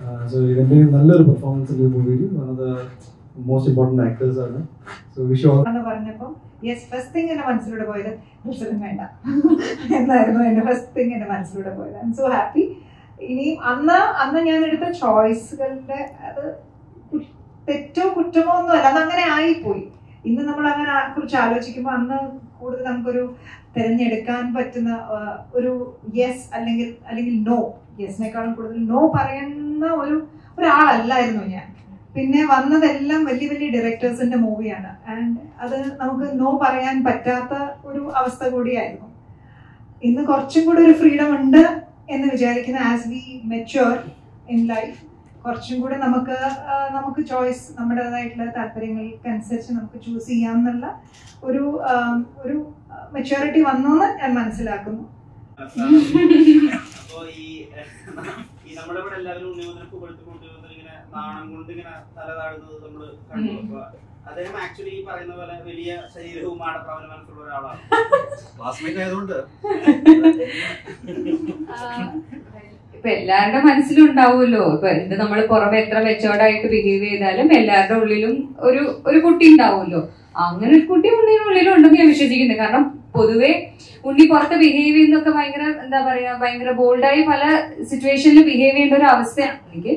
കാണും സോ ഇതിന്റെ നല്ലൊരു പെർഫോമൻസ് ഈ മൂവിയിൽ one of the most important actors ആണ്. സോ വിഷ് പറഞ്ഞപ്പോൾ യെസ് ഫസ്റ്റ് തിങ് എന്റെ മനസ്സിലൂടെ പോയത് റിസൾട്ട് വേണ്ട. എന്നായിരുന്നു എന്റെ ഫസ്റ്റ് തിങ് എന്റെ മനസ്സിലൂടെ പോയത്. ഐ എം സോ ഹാപ്പി ഇനിയും അന്ന് അന്ന് ഞാൻ എടുത്ത ചോയ്സുകളുടെ അത് തെറ്റോ കുറ്റമോ ഒന്നും അല്ല അതങ്ങനെ ആയിപ്പോയി. ഇന്ന് നമ്മൾ അങ്ങനെ കുറിച്ച് ആലോചിക്കുമ്പോൾ അന്ന് കൂടുതൽ നമുക്കൊരു തിരഞ്ഞെടുക്കാൻ പറ്റുന്ന ഒരു യെസ് അല്ലെങ്കിൽ അല്ലെങ്കിൽ നോ യെസിനേക്കാളും കൂടുതൽ നോ പറയുന്ന ഒരു ഒരാളല്ലായിരുന്നു ഞാൻ. പിന്നെ വന്നതെല്ലാം വലിയ വലിയ ഡയറക്ടേഴ്സിന്റെ മൂവിയാണ് ആൻഡ് അത് നമുക്ക് നോ പറയാൻ പറ്റാത്ത ഒരു അവസ്ഥ കൂടിയായിരുന്നു. ഇന്ന് കുറച്ചും കൂടി ഒരു ഫ്രീഡം ഉണ്ട്. എന്ന് വിചാരിക്കുന്ന as we mature in life കുറച്ചും കൂടെ നമുക്ക് നമുക്ക് ചോയ്സ് നമ്മുടേതായിട്ടുള്ള താല്പര്യങ്ങൾക്കനുസരിച്ച് നമുക്ക് ചൂസ് ചെയ്യാമെന്നുള്ള ഒരു ഒരു മെച്യൂരിറ്റി വന്നു എന്ന് ഞാൻ മനസ്സിലാക്കുന്നു. നമ്മളിവിടെ എല്ലാവരും ഉണ്ണിമുദ്രക്ക് കൊടുത്തുകൊണ്ട് ഇങ്ങനെ നാണം കൊണ്ട് ഇങ്ങനെ തല താഴുന്നത് നമ്മൾ കണ്ടു. അദ്ദേഹം ആക്ച്വലി ഈ പറയുന്ന പോലെ വലിയ ശരീരവും ആടപ്രവന മനസ്സുള്ള ഒരാളാണ്. ക്ലാസ്മേറ്റ് ആയതുകൊണ്ട്. ഇപ്പൊ എല്ലാവരുടെ മനസ്സിലും ഉണ്ടാവുമല്ലോ ഇപ്പൊ എന്ത് നമ്മൾ പുറമെ എത്ര മെച്ചോർഡായിട്ട് ബിഹേവ് ചെയ്താലും എല്ലാവരുടെ ഉള്ളിലും ഒരു ഒരു കുട്ടി ഉണ്ടാവുമല്ലോ. അങ്ങനെ ഒരു കുട്ടി ഉണ്ണിന് ഉള്ളിലും ഉണ്ടെന്ന് ഞാൻ വിശ്വസിക്കുന്നു. കാരണം പൊതുവേ ഉണ്ണി പുറത്ത് ബിഹേവ് ചെയ്യുന്നൊക്കെ ഭയങ്കര എന്താ പറയാ ഭയങ്കര ബോൾഡായി പല സിറ്റുവേഷനിൽ ബിഹേവ് ചെയ്യേണ്ട ഒരു അവസ്ഥയാണ്. എനിക്ക്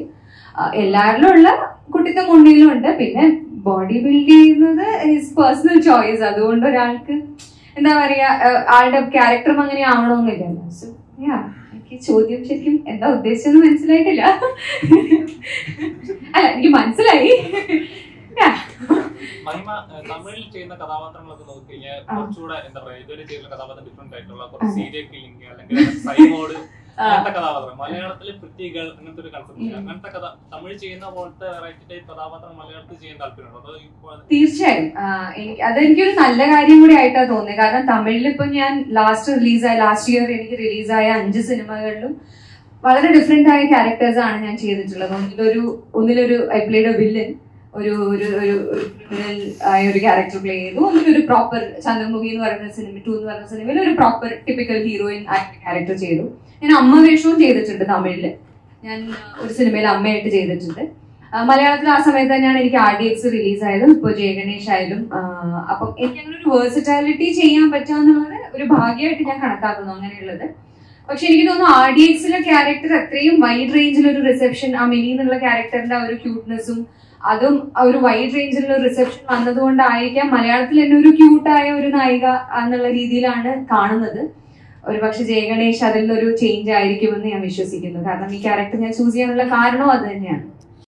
എല്ലാവരിലും ഉള്ള കുട്ടിത്തം ഉണ്ണിയിലും ഉണ്ട് പിന്നെ ബോഡി ബിൽഡ് ചെയ്യുന്നത് ഹിസ് പേഴ്സണൽ ചോയ്സ് അതുകൊണ്ട് ഒരാൾക്ക് എന്താ പറയാ ആളുടെ ക്യാരക്ടറും അങ്ങനെ ആവണമെന്നില്ലല്ലോ സോ യാ എനിക്ക് ചോദ്യം ശരിക്കും എന്താ ഉദ്ദേശം മനസ്സിലായിട്ടില്ല അല്ല എനിക്ക് മനസ്സിലായി. മഹിമ തമിഴിൽ ചെയ്യുന്ന കഥാപാത്രങ്ങളൊക്കെ നോക്കി കഴിഞ്ഞാൽ. കുറച്ചുകൂടെ എന്താ പറയാ ഇതുവരെ ചെയ്യുന്ന കഥാപാത്രം ഡിഫറെന്റ് ആയിട്ടുള്ള കുറച്ച് സീരിയൽ കില്ലിംഗ് അല്ലെങ്കിൽ സൈമോഡ്. അങ്ങനത്തെ കഥാപാത്രം. മലയാളത്തിലെ പ്രത്യേക അങ്ങനത്തെ ഒരു കൺസെപ്റ്റ്. അങ്ങനത്തെ കഥ തമിഴ് ചെയ്യുന്ന പോലത്തെ വെറൈറ്റി ടൈപ്പ് കഥാപാത്രം മലയാളത്തിൽ ചെയ്യാൻ താല്പര്യമുണ്ടോ? തീർച്ചയായും. അതെനിക്കൊരു നല്ല കാര്യം കൂടി ആയിട്ടാ തോന്നിയത് കാരണം തമിഴിൽ ഇപ്പൊ ഞാൻ ലാസ്റ്റ് റിലീസായ ലാസ്റ്റ് ഇയർ എനിക്ക് റിലീസായ അഞ്ച് സിനിമകളിലും വളരെ ഡിഫറെന്റ് ആയ ക്യാരക്ടേഴ്സ് ആണ് ഞാൻ ചെയ്തിട്ടുള്ളത്. ഒന്നിലൊരു ഒന്നിലൊരു ഐ പ്ലേഡ് വില്ലൻ ഒരു ഒരു ഒരു ക്രിമിനൽ ആയ ഒരു ക്യാരക്ടർ പ്ലേ ചെയ്തു. ഒന്നിലൊരു പ്രോപ്പർ ചന്ദ്രമുഖി എന്ന് പറയുന്ന സിനിമ ടു എന്ന് പറയുന്ന സിനിമയിൽ ഒരു പ്രോപ്പർ ടിപ്പിക്കൽ ഹീറോയിൻ ആയ ക്യാരക്ടർ ചെയ്തു. ഞാൻ അമ്മ വേഷവും ചെയ്തിട്ടുണ്ട് തമിഴിൽ. ഞാൻ ഒരു സിനിമയിൽ അമ്മയായിട്ട് ചെയ്തിട്ടുണ്ട്. മലയാളത്തിൽ ആ സമയത്ത് തന്നെയാണ് എനിക്ക് ആർ ഡി എക്സ് റിലീസ് ആയതും ഇപ്പോൾ ജയ ഗണേഷ് ആയാലും അപ്പൊ എനിക്ക് അങ്ങനെ ഒരു വേഴ്സിറ്റാലിറ്റി ചെയ്യാൻ പറ്റാന്നുള്ളത് ഒരു ഭാഗ്യമായിട്ട് ഞാൻ കണക്കാക്കുന്നു അങ്ങനെയുള്ളത്. പക്ഷെ എനിക്ക് തോന്നുന്നു ആർ ഡി എക്സിലെ ക്യാരക്ടർ അത്രയും വൈഡ് റേഞ്ചിലൊരു റിസെപ്ഷൻ ആ മിനി എന്നുള്ള ക്യാരക്ടറിന്റെ ആ ഒരു ക്യൂട്ട്നെസ്സും അതും ഒരു വൈഡ് റേഞ്ചിലുള്ള റിസെപ്ഷൻ വന്നതുകൊണ്ടായിരിക്കാം മലയാളത്തിൽ തന്നെ ഒരു ക്യൂട്ടായ ഒരു നായിക എന്നുള്ള രീതിയിലാണ് കാണുന്നത്. ഒരു പക്ഷെ ജയഗണേഷ് അതിൽ നിന്നൊരു ചേഞ്ച് ആയിരിക്കുമെന്ന് ഞാൻ വിശ്വസിക്കുന്നു. കാരണം ഈ ക്യാരക്ടർ ഞാൻ ചൂസ് ചെയ്യാനുള്ള കാരണവും അത് തന്നെയാണ്.